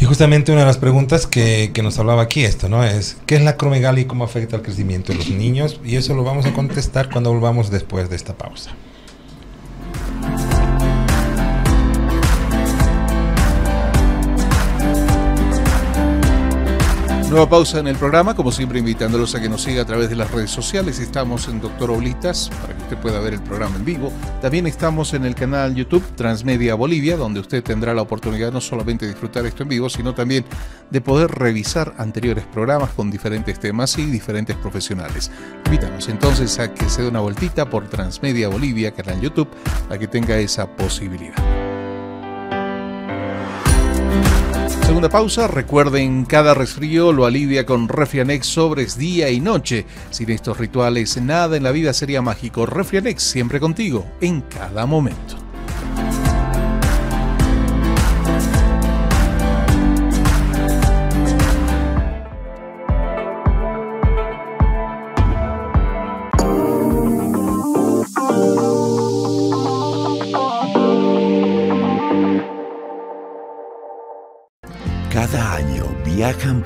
Y justamente una de las preguntas que, que, nos hablaba aquí esto, ¿no? Es, ¿qué es la acromegalia y cómo afecta al crecimiento de los niños? Y eso lo vamos a contestar cuando volvamos después de esta pausa. Nueva pausa en el programa, como siempre invitándolos a que nos siga a través de las redes sociales. Estamos en Doctor Oblitas para que usted pueda ver el programa en vivo. También estamos en el canal YouTube Transmedia Bolivia, donde usted tendrá la oportunidad no solamente de disfrutar esto en vivo, sino también de poder revisar anteriores programas con diferentes temas y diferentes profesionales. Invitamos entonces a que se dé una vueltita por Transmedia Bolivia, canal YouTube, a que tenga esa posibilidad. Segunda pausa, recuerden, cada resfrío lo alivia con Refrianex sobres día y noche. Sin estos rituales, nada en la vida sería mágico. Refrianex siempre contigo, en cada momento.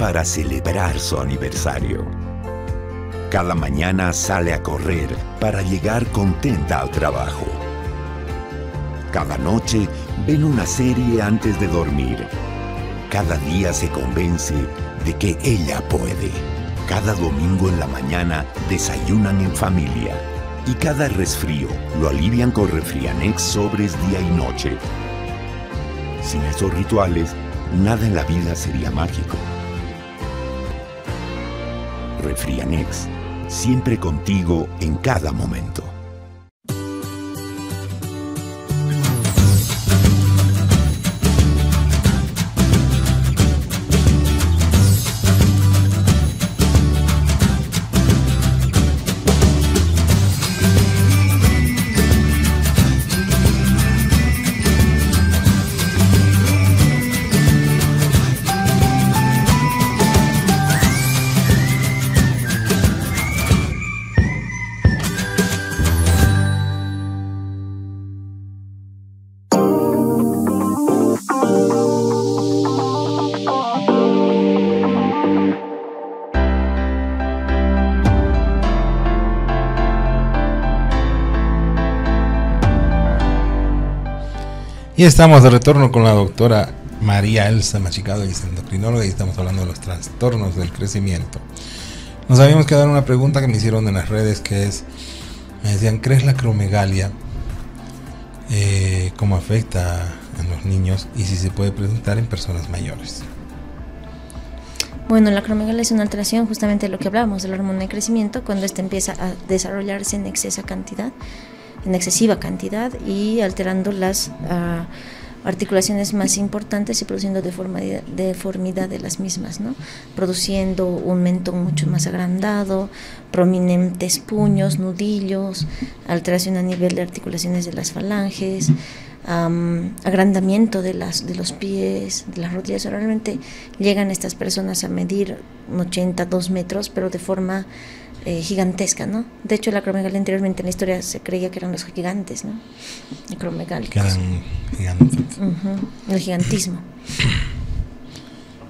Para celebrar su aniversario. Cada mañana sale a correr para llegar contenta al trabajo. Cada noche ven una serie antes de dormir. Cada día se convence de que ella puede. Cada domingo en la mañana desayunan en familia. Y cada resfrío lo alivian con Refrianex sobres día y noche. Sin esos rituales, nada en la vida sería mágico. Refrianex, siempre contigo en cada momento. Y estamos de retorno con la doctora María Elsa Machicado, y es endocrinóloga, y estamos hablando de los trastornos del crecimiento. Nos habíamos quedado en una pregunta que me hicieron en las redes, que es, me decían, ¿crees la cromegalia? Eh, ¿Cómo afecta a los niños? Y si se puede presentar en personas mayores. Bueno, la cromegalia es una alteración justamente de lo que hablábamos del hormona de crecimiento, cuando éste empieza a desarrollarse en excesa cantidad en excesiva cantidad y alterando las uh, articulaciones más importantes y produciendo deformidad, deformidad de las mismas, ¿no? produciendo un mentón mucho más agrandado, prominentes puños, nudillos, alteración a nivel de articulaciones de las falanges, um, agrandamiento de, las, de los pies, de las rodillas. Realmente llegan estas personas a medir 80, 2 metros, pero de forma eh, gigantesca, ¿no? De hecho, la cromegalia anteriormente en la historia se creía que eran los gigantes, ¿no? Eran gigantes. Uh -huh, el gigantismo.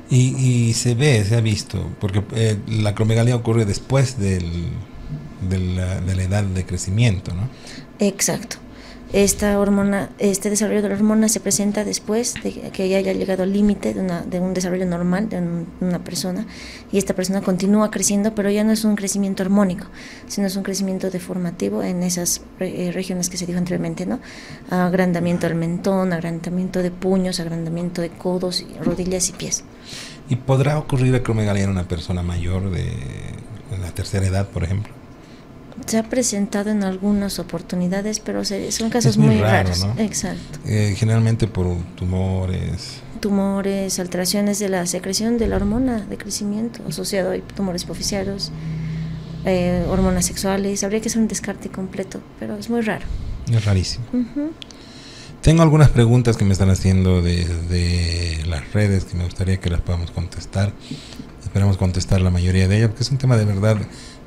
Y, y, se ve, se ha visto, porque eh, la cromegalia ocurre después del, de, la, de la edad de crecimiento, ¿no? Exacto esta hormona, este desarrollo de la hormona se presenta después de que ella haya llegado al límite de, de un desarrollo normal de un, una persona y esta persona continúa creciendo, pero ya no es un crecimiento armónico, sino es un crecimiento deformativo en esas eh, regiones que se dijo anteriormente, ¿no? Agrandamiento del mentón, agrandamiento de puños, agrandamiento de codos, rodillas y pies. ¿Y podrá ocurrir acromegalia en una persona mayor de en la tercera edad, por ejemplo? Se ha presentado en algunas oportunidades, pero se, son casos muy, muy raro, raros. ¿no? Exacto. Eh, generalmente por tumores. Tumores, alteraciones de la secreción de la hormona de crecimiento asociado a tumores hipoficiarios, eh, hormonas sexuales. Habría que hacer un descarte completo, pero es muy raro. Es rarísimo. Uh -huh. Tengo algunas preguntas que me están haciendo desde las redes que me gustaría que las podamos contestar. Esperamos contestar la mayoría de ellas, porque es un tema de verdad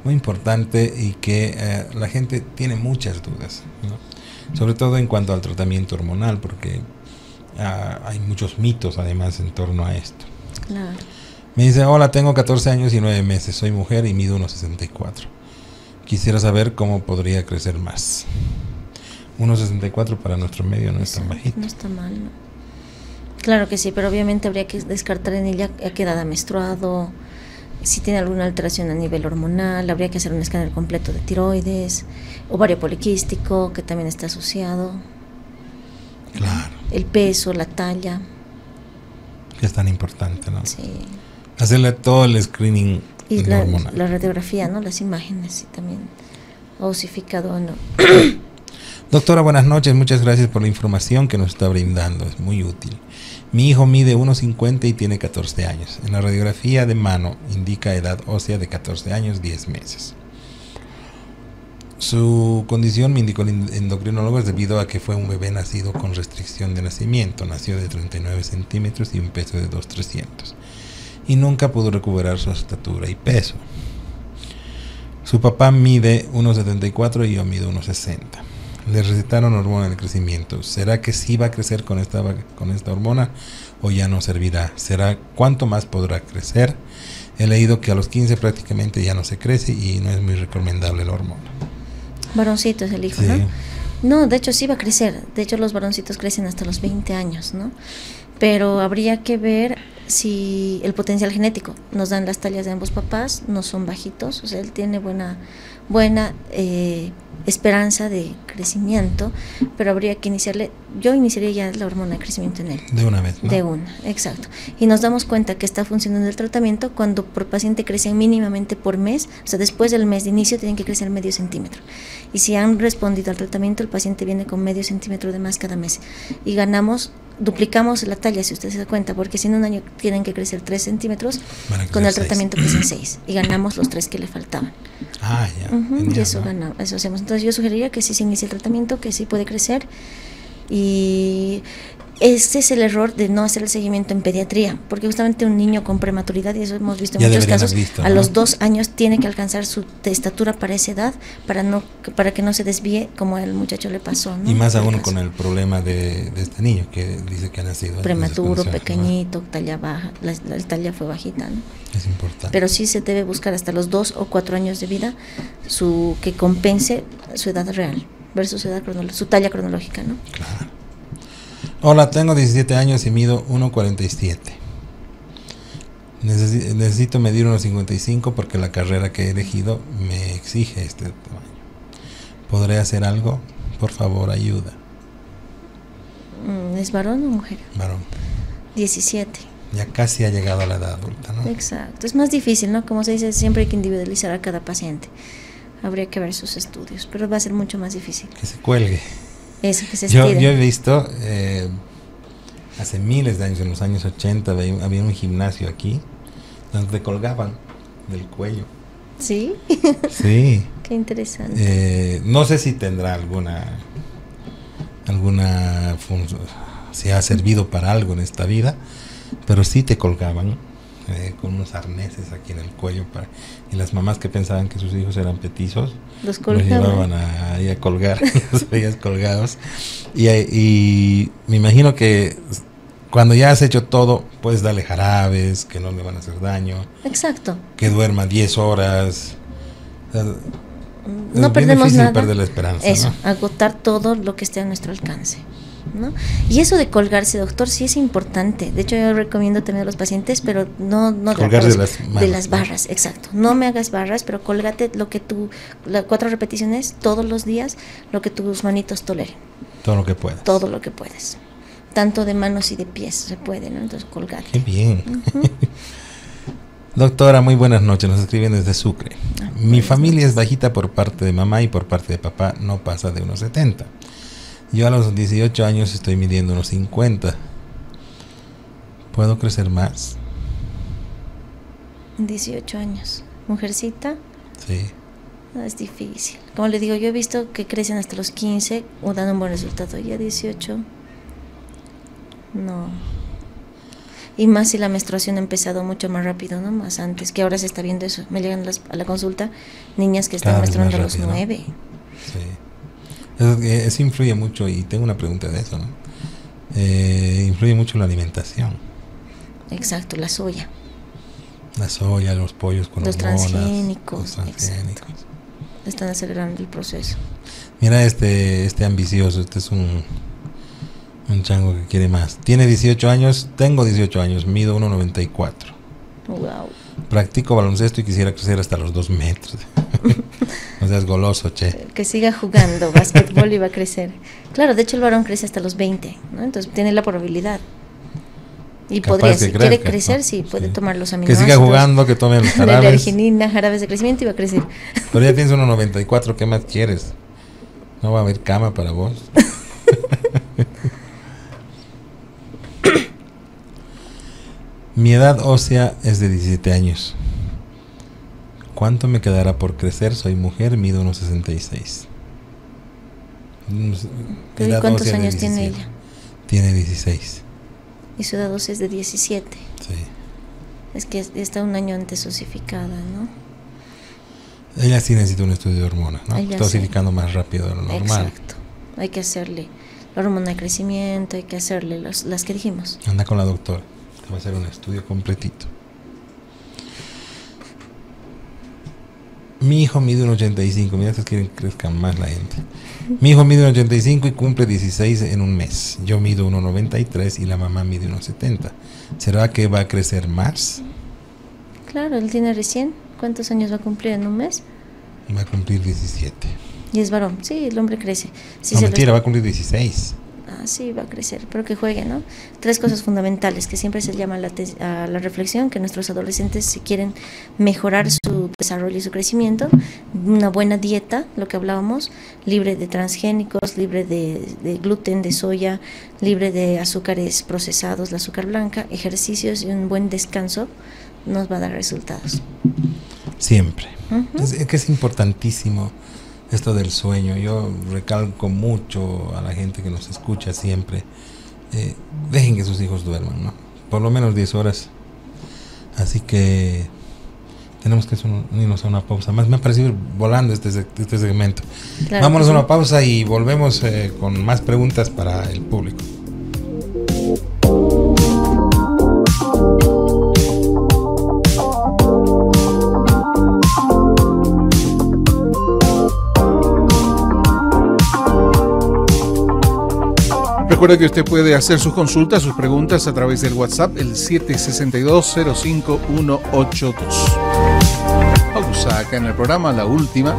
muy importante y que eh, la gente tiene muchas dudas, ¿no? sobre todo en cuanto al tratamiento hormonal, porque uh, hay muchos mitos además en torno a esto. Claro. Me dice, hola, tengo 14 años y 9 meses, soy mujer y mido 1,64. Quisiera saber cómo podría crecer más. 1,64 para nuestro medio no es tan bajito. No está mal, ¿no? Claro que sí, pero obviamente habría que descartar en ella a qué edad ha menstruado, si tiene alguna alteración a nivel hormonal, habría que hacer un escáner completo de tiroides, ovario poliquístico, que también está asociado. Claro. El peso, la talla. Que es tan importante, ¿no? Sí. Hacerle todo el screening Y la, hormonal. la radiografía, ¿no? Las imágenes y también osificado o no. Doctora, buenas noches. Muchas gracias por la información que nos está brindando. Es muy útil. Mi hijo mide 1,50 y tiene 14 años. En la radiografía de mano indica edad ósea de 14 años, 10 meses. Su condición, me indicó el en- endocrinólogo, es debido a que fue un bebé nacido con restricción de nacimiento. Nació de 39 centímetros y un peso de 2,300. Y nunca pudo recuperar su estatura y peso. Su papá mide 1,74 y yo mido 1,60. Le recetaron hormona de crecimiento. ¿Será que sí va a crecer con esta, con esta hormona o ya no servirá? ¿Será cuánto más podrá crecer? He leído que a los 15 prácticamente ya no se crece y no es muy recomendable la hormona. Varoncito es el hijo, Sí. ¿no? No, de hecho sí va a crecer. De hecho los varoncitos crecen hasta los 20 años, ¿no? Pero habría que ver si el potencial genético nos dan las tallas de ambos papás, no son bajitos, o sea, él tiene buena, buena eh, esperanza de crecimiento, pero habría que iniciarle, yo iniciaría ya la hormona de crecimiento en él. De una vez, ¿no? De una, exacto. Y nos damos cuenta que está funcionando el tratamiento cuando por paciente crecen mínimamente por mes, o sea, después del mes de inicio tienen que crecer medio centímetro. Y si han respondido al tratamiento, el paciente viene con medio centímetro de más cada mes. Y ganamos, duplicamos la talla, si usted se da cuenta, porque si en un año tienen que crecer 3 centímetros, con el tratamiento crecen 6. Y ganamos los 3 que le faltaban. Ah, ya. Y genial, eso ¿no? gana- eso hacemos. Entonces yo sugeriría que sí se inicie el tratamiento, que sí puede crecer. Y este es el error de no hacer el seguimiento en pediatría, porque justamente un niño con prematuridad, y eso hemos visto en Ya muchos casos, visto, a ¿no? los dos años tiene que alcanzar su estatura para esa edad, para no para que no se desvíe como al muchacho le pasó. ¿no? Y más aún caso. con el problema de, de este niño que dice que ha nacido. prematuro, pequeñito, talla baja, la, la talla fue bajita, ¿no? Es importante. Pero sí se debe buscar hasta los dos o cuatro años de vida su que compense su edad real versus su, edad su talla cronológica, ¿no? Hola, tengo 17 años y mido 1,47. Necesi- necesito medir 1,55 porque la carrera que he elegido me exige este tamaño. ¿Podré hacer algo? Por favor, ayuda. Mm, ¿Es varón o mujer? Varón. 17. Ya casi ha llegado a la edad adulta, ¿no? Exacto. Es más difícil, ¿no? Como se dice, siempre hay que individualizar a cada paciente. Habría que ver sus estudios, pero va a ser mucho más difícil. Que se cuelgue. Eso, que se Yo, yo he visto, eh, hace miles de años, en los años 80, veía- había un gimnasio aquí donde te colgaban del cuello. ¿Sí? Sí. Qué interesante. Eh, no sé si tendrá alguna alguna función, si ha servido para algo en esta vida, pero sí te colgaban eh, con unos arneses aquí en el cuello para, y las mamás que pensaban que sus hijos eran petizos Los colgaban. llevaban a, ahí a colgar, los veías colgados y, y me imagino que cuando ya has hecho todo puedes darle jarabes que no le van a hacer daño, Exacto. que duerma 10 horas. O sea, es no perdemos nada. perder la esperanza, Eso, ¿no? agotar todo lo que esté a nuestro alcance. ¿No? Y eso de colgarse, doctor, sí es importante. De hecho, yo recomiendo también a los pacientes, pero no, no de, las manos, de las ¿no? barras, exacto. No me hagas barras, pero colgate lo que tú, las cuatro repeticiones todos los días, lo que tus manitos toleren, Todo lo que puedas. todo lo que puedes. Tanto de manos y de pies se puede, ¿no? Entonces, colgate. Qué bien. Doctora, muy buenas noches. Nos escriben desde Sucre. Ah, Mi familia es bajita por parte de mamá y por parte de papá no pasa de unos 70. Yo a los 18 años estoy midiendo unos 50. ¿Puedo crecer más? 18 años. Mujercita, Sí. no, es difícil. Como le digo, yo he visto que crecen hasta los 15 o dan un buen resultado. Ya 18, no. Y más si la menstruación ha empezado mucho más rápido, ¿no? Más antes, que ahora se está viendo eso. Me llegan las- a la consulta niñas que están Cada menstruando a los rápido, ¿no? 9. Sí. Eso, eso influye mucho y tengo una pregunta de eso, ¿no? Eh, influye mucho la alimentación. Exacto, la soya. La soya, los pollos con los hormonas, transgénicos. los transgénicos. Exacto. Están acelerando el proceso. Mira este, este ambicioso, este es un, un chango que quiere más. Tiene 18 años, tengo 18 años, mido 1,94. Wow. Practico baloncesto y quisiera crecer hasta los dos metros. No seas goloso, che. Que siga jugando básquetbol y va a crecer. Claro, de hecho el varón crece hasta los 20, ¿no? Entonces tiene la probabilidad. Y Capaz podría, que si quiere ¿no? crecer, sí, puede tomar los Que aminoácidos. siga jugando, que tome los La jarabes. erginina, jarabes de crecimiento y va a crecer. Pero ya tienes 1.94, ¿qué más quieres? No va a haber cama para vos. Mi edad ósea es de 17 años. ¿Cuánto me quedará por crecer? Soy mujer, mido 1,66. Mm, Pero ¿y edad cuántos años tiene 17. ella? Tiene 16. Y su edad ósea es de 17. Sí. Es que está un año antes osificada, ¿no? Ella sí necesita un estudio de hormonas, ¿no? Ella Está sí. osificando más rápido de lo normal. Exacto. Hay que hacerle la hormona de crecimiento, hay que hacerle las, las que dijimos. Anda con la doctora. Te va a hacer un estudio completito. Mi hijo mide un 85. Mira, estos quieren que crezcan más la gente. Mi hijo mide un 85 y cumple 16 en un mes. Yo mido 1,93 y la mamá mide 1,70. ¿Será que va a crecer más? Claro, él tiene recién. ¿Cuántos años va a cumplir en un mes? Va a cumplir 17. Y es varón. Sí, el hombre crece. Si no, se mentira, va a cumplir 16. Ah, sí, va a crecer, pero que juegue, ¿no? Tres cosas fundamentales que siempre se llama la a la reflexión, que nuestros adolescentes si quieren mejorar su desarrollo y su crecimiento, una buena dieta, lo que hablábamos, libre de transgénicos, libre de, de gluten, de soya, libre de azúcares procesados, la azúcar blanca, ejercicios y un buen descanso nos va a dar resultados. Siempre. Es que es importantísimo esto del sueño. Yo recalco mucho a la gente que nos escucha siempre. eh, dejen que sus hijos duerman, ¿no? Por lo menos 10 horas. Así que tenemos que son- irnos a una pausa. Más me ha parecido ir volando este, este segmento. Claro Vámonos a una pausa y volvemos eh, con más preguntas para el público. Recuerda que usted puede hacer sus consultas, sus preguntas a través del WhatsApp, el 762-05182. Pausa acá en el programa, la última.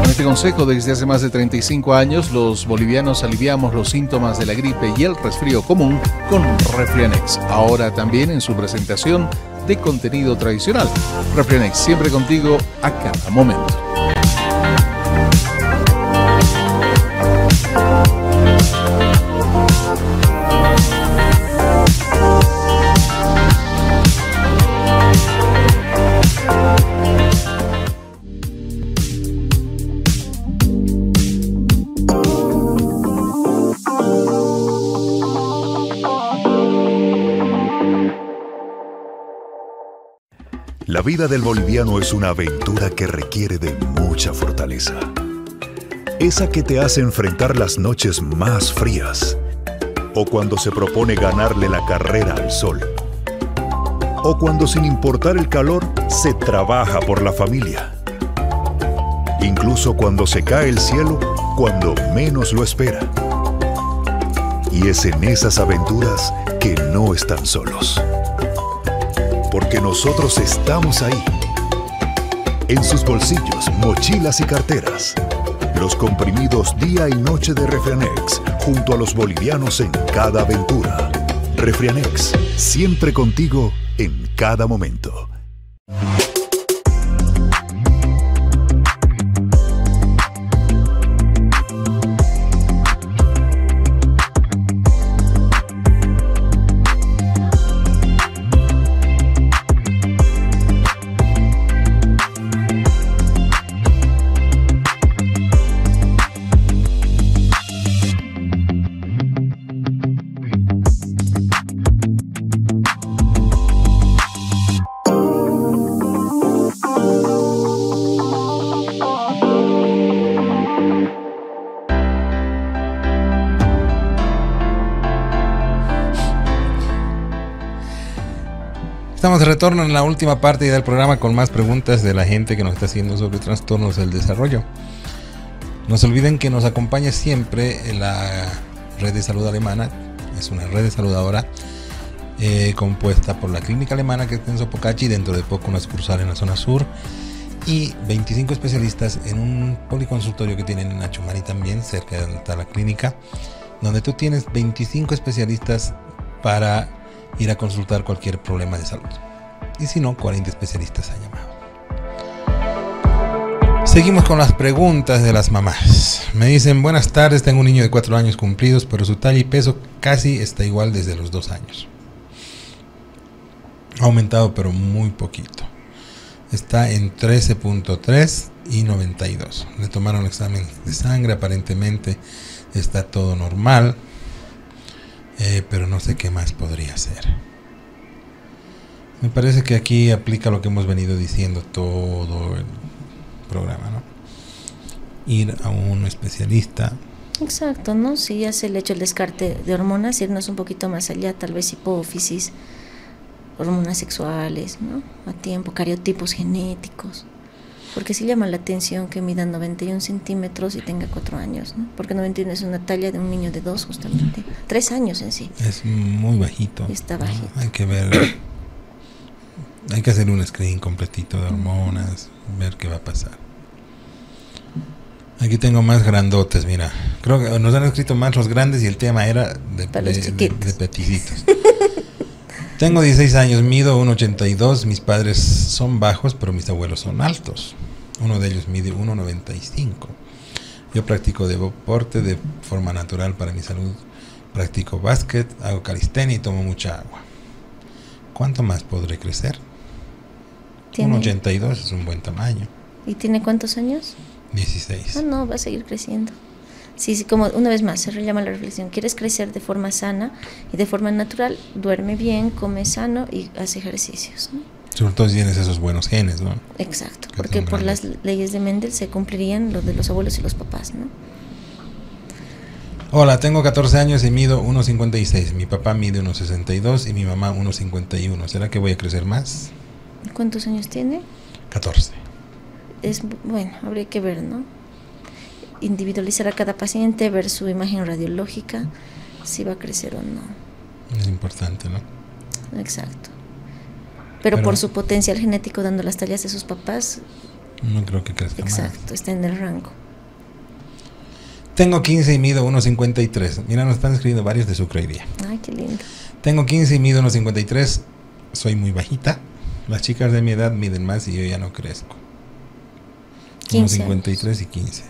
Con este consejo, desde hace más de 35 años, los bolivianos aliviamos los síntomas de la gripe y el resfrío común con Refrianex. Ahora también en su presentación de contenido tradicional. Refrianex, siempre contigo a cada momento. Vida del boliviano es una aventura que requiere de mucha fortaleza. Esa que te hace enfrentar las noches más frías. O cuando se propone ganarle la carrera al sol. O cuando sin importar el calor se trabaja por la familia. Incluso cuando se cae el cielo cuando menos lo espera. Y es en esas aventuras que no están solos porque nosotros estamos ahí. En sus bolsillos, mochilas y carteras. Los comprimidos día y noche de Refrianex, junto a los bolivianos en cada aventura. Refrianex, siempre contigo en cada momento. Retorno en la última parte del programa con más preguntas de la gente que nos está haciendo sobre trastornos del desarrollo. No se olviden que nos acompaña siempre la red de salud alemana, es una red de salud ahora, eh, compuesta por la clínica alemana que está en Sopocachi, dentro de poco una sucursal en la zona sur, y 25 especialistas en un policonsultorio que tienen en Achumari también, cerca de donde está la clínica, donde tú tienes 25 especialistas para ir a consultar cualquier problema de salud. Y si no, 40 especialistas han llamado. Seguimos con las preguntas de las mamás. Me dicen, buenas tardes, tengo un niño de 4 años cumplidos, pero su talla y peso casi está igual desde los 2 años. Ha aumentado, pero muy poquito. Está en 13.3 y 92. Le tomaron examen de sangre, aparentemente está todo normal, eh, pero no sé qué más podría ser. Me parece que aquí aplica lo que hemos venido diciendo todo el programa, ¿no? Ir a un especialista. Exacto, ¿no? Si ya se le hecho el descarte de hormonas, irnos un poquito más allá, tal vez hipófisis, hormonas sexuales, ¿no? A tiempo, cariotipos genéticos. Porque sí llama la atención que mida 91 centímetros y tenga 4 años, ¿no? Porque 91 es una talla de un niño de 2 justamente. 3 años en sí. Es muy bajito. Está bajito. Hay que ver. Hay que hacer un screening completito de hormonas, ver qué va a pasar. Aquí tengo más grandotes, mira. Creo que nos han escrito más los grandes y el tema era de, de, de, de peticitos. Tengo 16 años, mido 1,82. Mis padres son bajos, pero mis abuelos son altos. Uno de ellos mide 1,95. Yo practico deporte de forma natural para mi salud. Practico básquet, hago calistenia y tomo mucha agua. ¿Cuánto más podré crecer? Tiene- 1,82 es un buen tamaño. ¿Y tiene cuántos años? 16. Ah, no, va a seguir creciendo. Sí, sí, como una vez más, se llama la reflexión. ¿Quieres crecer de forma sana y de forma natural? Duerme bien, come sano y hace ejercicios. ¿no? Sobre todo si tienes esos buenos genes, ¿no? Exacto, Que porque por grandes. las leyes de Mendel se cumplirían lo de los abuelos y los papás, ¿no? Hola, tengo 14 años y mido 1,56. Mi papá mide 1,62 y mi mamá 1,51. ¿Será que voy a crecer más? ¿Cuántos años tiene? 14. Es bueno, habría que ver, ¿no? Individualizar a cada paciente, ver su imagen radiológica, si va a crecer o no. Es importante, ¿no? Exacto. Pero, Pero- por su potencial genético dando las tallas de sus papás, No creo que crezca más. exacto, está en el rango. Tengo 15 y mido 1,53. Mira, nos están escribiendo varios de Sucre hoy día. Ay, qué lindo. Tengo 15 y mido 1,53. Soy muy bajita. Las chicas de mi edad miden más y yo ya no crezco. 15 1,53 y 15.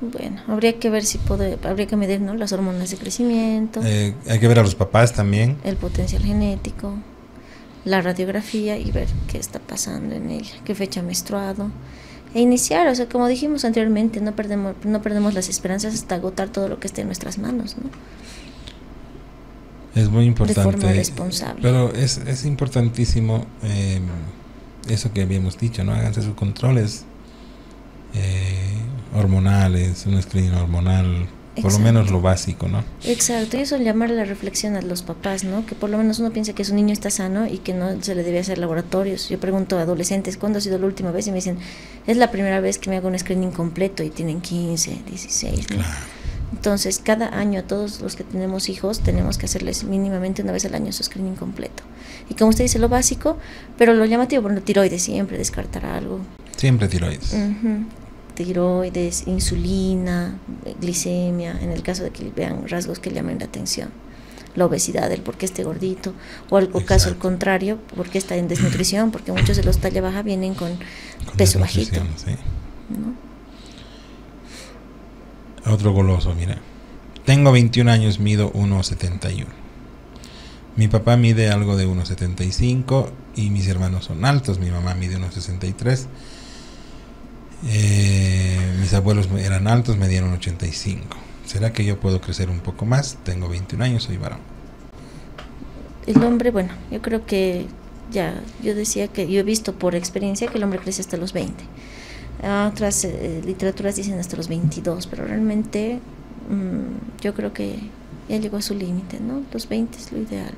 Bueno, habría que ver si puede, habría que medir, ¿no? Las hormonas de crecimiento, Eh, hay que ver a los papás también. el potencial genético, la radiografía y ver qué está pasando en ella, qué fecha ha menstruado. E iniciar, o sea, como dijimos anteriormente, no perdemos, no perdemos las esperanzas hasta agotar todo lo que esté en nuestras manos, ¿no? Es muy importante. forma responsable. Pero es, es importantísimo eh, eso que habíamos dicho, ¿no? Háganse sus controles eh, hormonales, un screening hormonal, por lo menos lo básico, ¿no? Exacto, y eso llamar la reflexión a los papás, ¿no? Que por lo menos uno piensa que su niño está sano y que no se le debe hacer laboratorios. Yo pregunto a adolescentes, ¿cuándo ha sido la última vez? Y me dicen, es la primera vez que me hago un screening completo y tienen 15, 16, ¿no? Entonces, cada año a todos los que tenemos hijos tenemos que hacerles mínimamente una vez al año su screening completo. Y como usted dice, lo básico, pero lo llamativo, bueno, tiroides siempre, descartar algo. Siempre tiroides. Tiroides, insulina, glicemia, en el caso de que vean rasgos que llamen la atención. La obesidad, el por qué esté gordito, o al caso al contrario, por qué está en desnutrición, porque muchos de los talla baja vienen con, peso bajito. Sí. ¿no? Otro goloso, mira. Tengo 21 años, mido 1,71. Mi papá mide algo de 1,75 y mis hermanos son altos. Mi mamá mide 1,63. Eh, mis abuelos eran altos, medían 1,85. ¿Será que yo puedo crecer un poco más? Tengo 21 años, soy varón. El hombre, bueno, yo creo que ya, yo decía que yo he visto por experiencia que el hombre crece hasta los 20. Ah, Otras eh, literaturas dicen hasta los 22, pero realmente mm, yo creo que ya llegó a su límite, ¿no? Los 20 es lo ideal.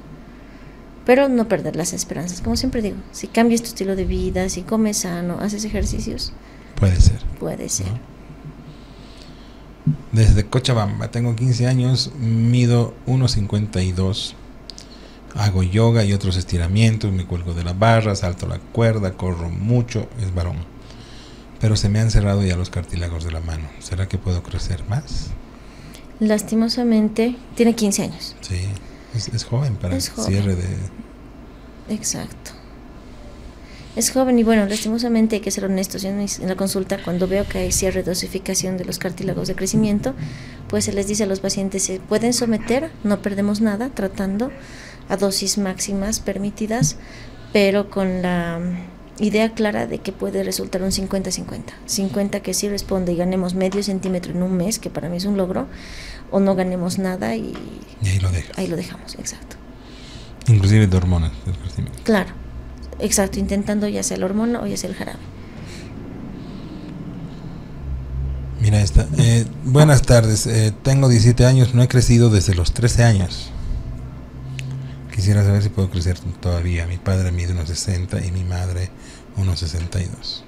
Pero no perder las esperanzas, como siempre digo, si cambias tu estilo de vida, si comes sano, haces ejercicios, Puede ser. puede ser. Desde Cochabamba, tengo 15 años, mido 1,52. Hago yoga y otros estiramientos, me cuelgo de la barra, salto la cuerda, corro mucho, es varón. Pero se me han cerrado ya los cartílagos de la mano. ¿Será que puedo crecer más? Lastimosamente, tiene 15 años. Sí, es, es joven para Es joven. cierre de... Exacto. Es joven y bueno, lastimosamente hay que ser honestos. Yo en la consulta, cuando veo que hay cierre de osificación de los cartílagos de crecimiento, pues se les dice a los pacientes, se pueden someter, no perdemos nada, tratando a dosis máximas permitidas, pero con la idea clara de que puede resultar un 50-50. 50 que sí responde y ganemos medio centímetro en un mes, que para mí es un logro, o no ganemos nada y Y ahí lo ahí lo dejamos, exacto. Inclusive de hormonas. Claro, exacto, intentando ya sea la hormona o ya sea el jarabe. Mira esta. Eh, buenas tardes. eh, tengo 17 años, no he crecido desde los 13 años. Quisiera saber si puedo crecer todavía. Mi padre mide unos 60 y mi madre unos 62.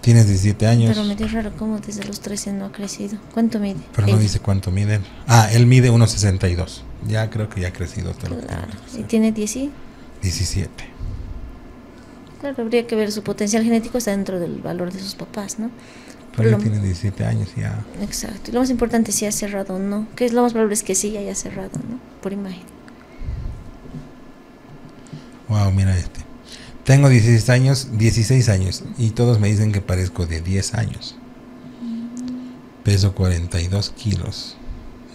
Tienes 17 años, Pero me dio raro cómo desde los 13 no ha crecido. ¿Cuánto mide? pero no dice cuánto mide. Ah, él mide unos 62. Ya creo que ya ha crecido hasta lo Claro, que y tiene 10 y 17. Claro, habría que ver su potencial genético está dentro del valor de sus papás, ¿no? Pero Lo- él tiene 17 años ya. Exacto. Y lo más importante es si ha cerrado o no. Que es lo más probable es que sí haya cerrado, ¿no? Por imagen. Wow, mira este. Tengo 16 años, 16 años y todos me dicen que parezco de 10 años. Peso 42 kilos.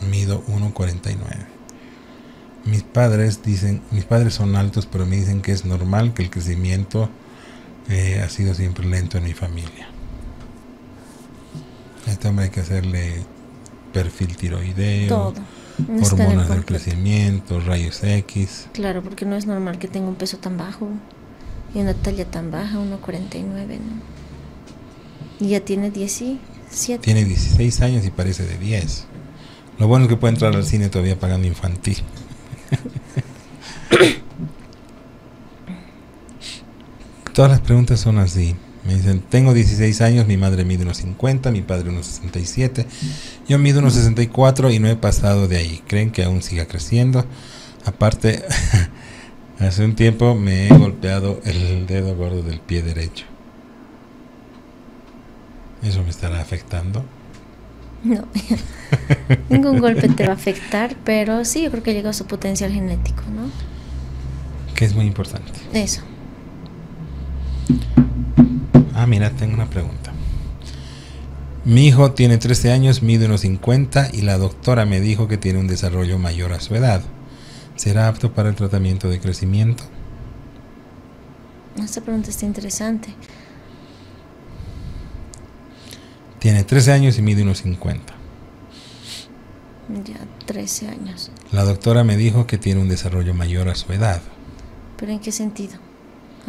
Mido 1.49. Mis padres dicen, mis padres son altos, pero me dicen que es normal que el crecimiento eh, ha sido siempre lento en mi familia. A este hombre hay que hacerle perfil tiroideo, Todo. Hormonas del crecimiento, rayos X. Claro, porque no es normal que tenga un peso tan bajo y una talla tan baja, 1,49, ¿no? Y ya tiene 17. Tiene 16 años y parece de 10. Lo bueno es que puede entrar al cine todavía pagando infantil. Todas las preguntas son así. Me dicen, tengo 16 años, mi madre mide unos 50, mi padre unos 67, yo mido unos 64 y no he pasado de ahí. ¿Creen que aún siga creciendo? Aparte, hace un tiempo me he golpeado el dedo gordo del pie derecho. ¿Eso me estará afectando? No, ningún golpe te va a afectar, pero sí, yo creo que llega a su potencial genético, ¿no? Que es muy importante. Eso. Ah, mira, tengo una pregunta. Mi hijo tiene 13 años, mide unos 50 y la doctora me dijo que tiene un desarrollo mayor a su edad. ¿Será apto para el tratamiento de crecimiento? Esta pregunta está interesante. Tiene 13 años y mide unos 50. Ya 13 años. La doctora me dijo que tiene un desarrollo mayor a su edad. ¿Pero en qué sentido?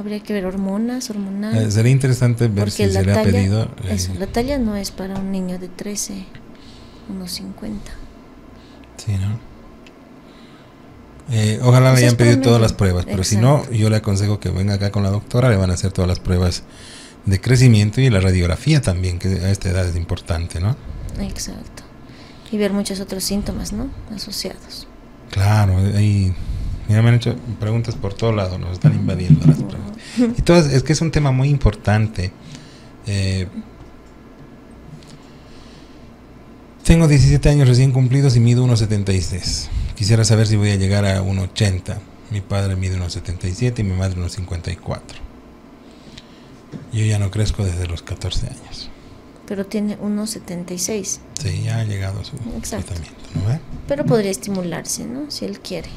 Habría que ver hormonas, hormonal. Eh, sería interesante ver Porque si se le ha pedido. eh, Eso, la talla no es para un niño de 13, unos 50. Sí, ¿no? Eh, ojalá le Pues es hayan pedido todas las pruebas, pero si no, yo le aconsejo que venga acá con la doctora, le van a hacer todas las pruebas de crecimiento y la radiografía también, que a esta edad es importante, ¿no? Exacto. Y ver muchos otros síntomas, ¿no? Asociados. Claro, ahí mira, me han hecho preguntas por todo lado, nos están invadiendo las preguntas. Y todas, es que es un tema muy importante. Eh, tengo 17 años recién cumplidos y mido 1,76. Quisiera saber si voy a llegar a 1,80. Mi padre mide 1,77 y mi madre 1,54. Yo ya no crezco desde los 14 años. Pero tiene unos 76. Sí, ya ha llegado a su Exacto. tratamiento, ¿no? Pero podría estimularse, ¿no? Si él quiere.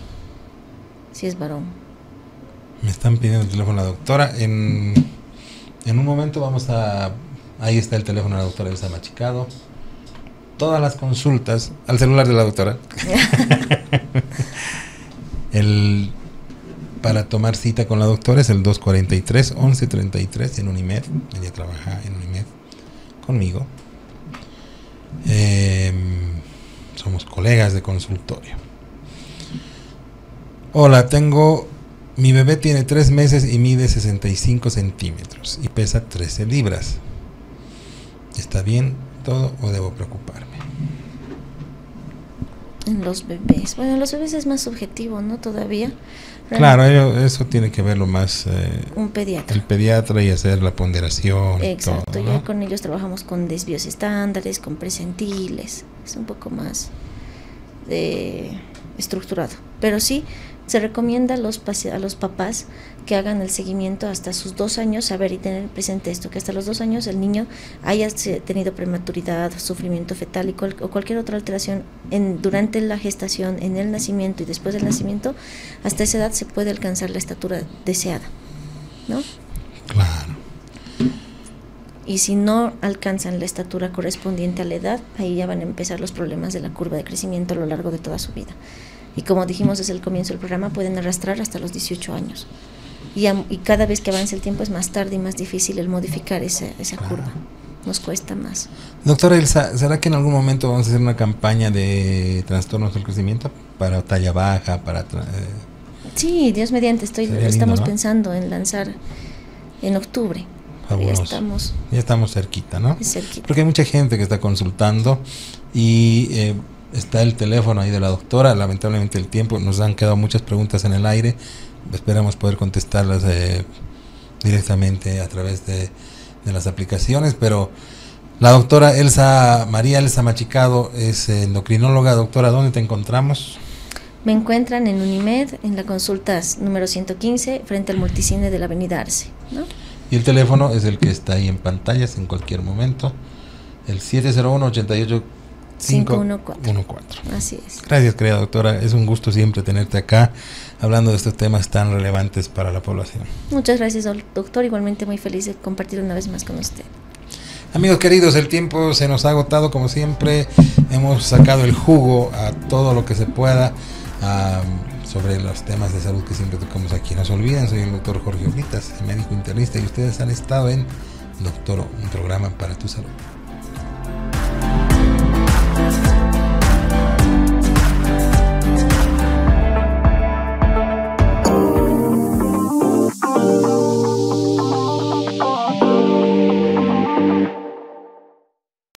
Si es varón. Me están pidiendo el teléfono la doctora. En, en un momento vamos a... Ahí está el teléfono de la doctora Elsa Machicado. Todas las consultas al celular de la doctora. el, para tomar cita con la doctora es el 243 1133 en Unimed. Ella trabaja en Unimed conmigo. Em, somos colegas de consultorio. Hola, tengo. Mi bebé tiene 3 meses y mide 65 centímetros y pesa 13 libras. ¿Está bien todo o debo preocuparme? En los bebés. Bueno, en los bebés es más subjetivo, ¿no? Todavía. Claro, eso tiene que verlo más eh, un pediatra. El pediatra y hacer la ponderación. Exacto, ya con ellos trabajamos con desvíos estándares, con presentiles, es un poco más de estructurado. Pero sí, se recomienda a los, a los papás que hagan el seguimiento hasta sus dos años, saber y tener presente esto, que hasta los dos años el niño haya tenido prematuridad, sufrimiento fetal y o cualquier otra alteración en, durante la gestación, en el nacimiento y después del nacimiento, hasta esa edad se puede alcanzar la estatura deseada. ¿No? Claro. Y si no alcanzan la estatura correspondiente a la edad, ahí ya van a empezar los problemas de la curva de crecimiento a lo largo de toda su vida y como dijimos desde el comienzo del programa, pueden arrastrar hasta los 18 años. Y, y cada vez que avance el tiempo es más tarde y más difícil el modificar esa, esa curva. Nos cuesta más. Doctora Elsa, ¿será que en algún momento vamos a hacer una campaña de trastornos del crecimiento para talla baja, para... Eh, sí, Dios mediante, estoy, estamos pensando en lanzar en octubre. Ya estamos, ya estamos cerquita, ¿no? Porque hay mucha gente que está consultando y eh, está el teléfono ahí de la doctora. Lamentablemente el tiempo, nos han quedado muchas preguntas en el aire. Esperamos poder contestarlas eh, directamente a través de, las aplicaciones, pero la doctora Elsa, María Elsa Machicado es endocrinóloga. Doctora, ¿dónde te encontramos? Me encuentran en Unimed, en la consulta número 115, frente al multicine de la Avenida Arce. Y el teléfono es el que está ahí en pantallas en cualquier momento, el 701 88 514. Así es. Gracias, querida doctora. Es un gusto siempre tenerte acá hablando de estos temas tan relevantes para la población. Muchas gracias, doctor. Igualmente muy feliz de compartir una vez más con usted. Amigos queridos, el tiempo se nos ha agotado como siempre. Hemos sacado el jugo a todo lo que se pueda sobre los temas de salud que siempre tocamos aquí. No se olviden, soy el doctor Jorge Oblitas, médico internista, y ustedes han estado en Doctor, un programa para tu salud. love.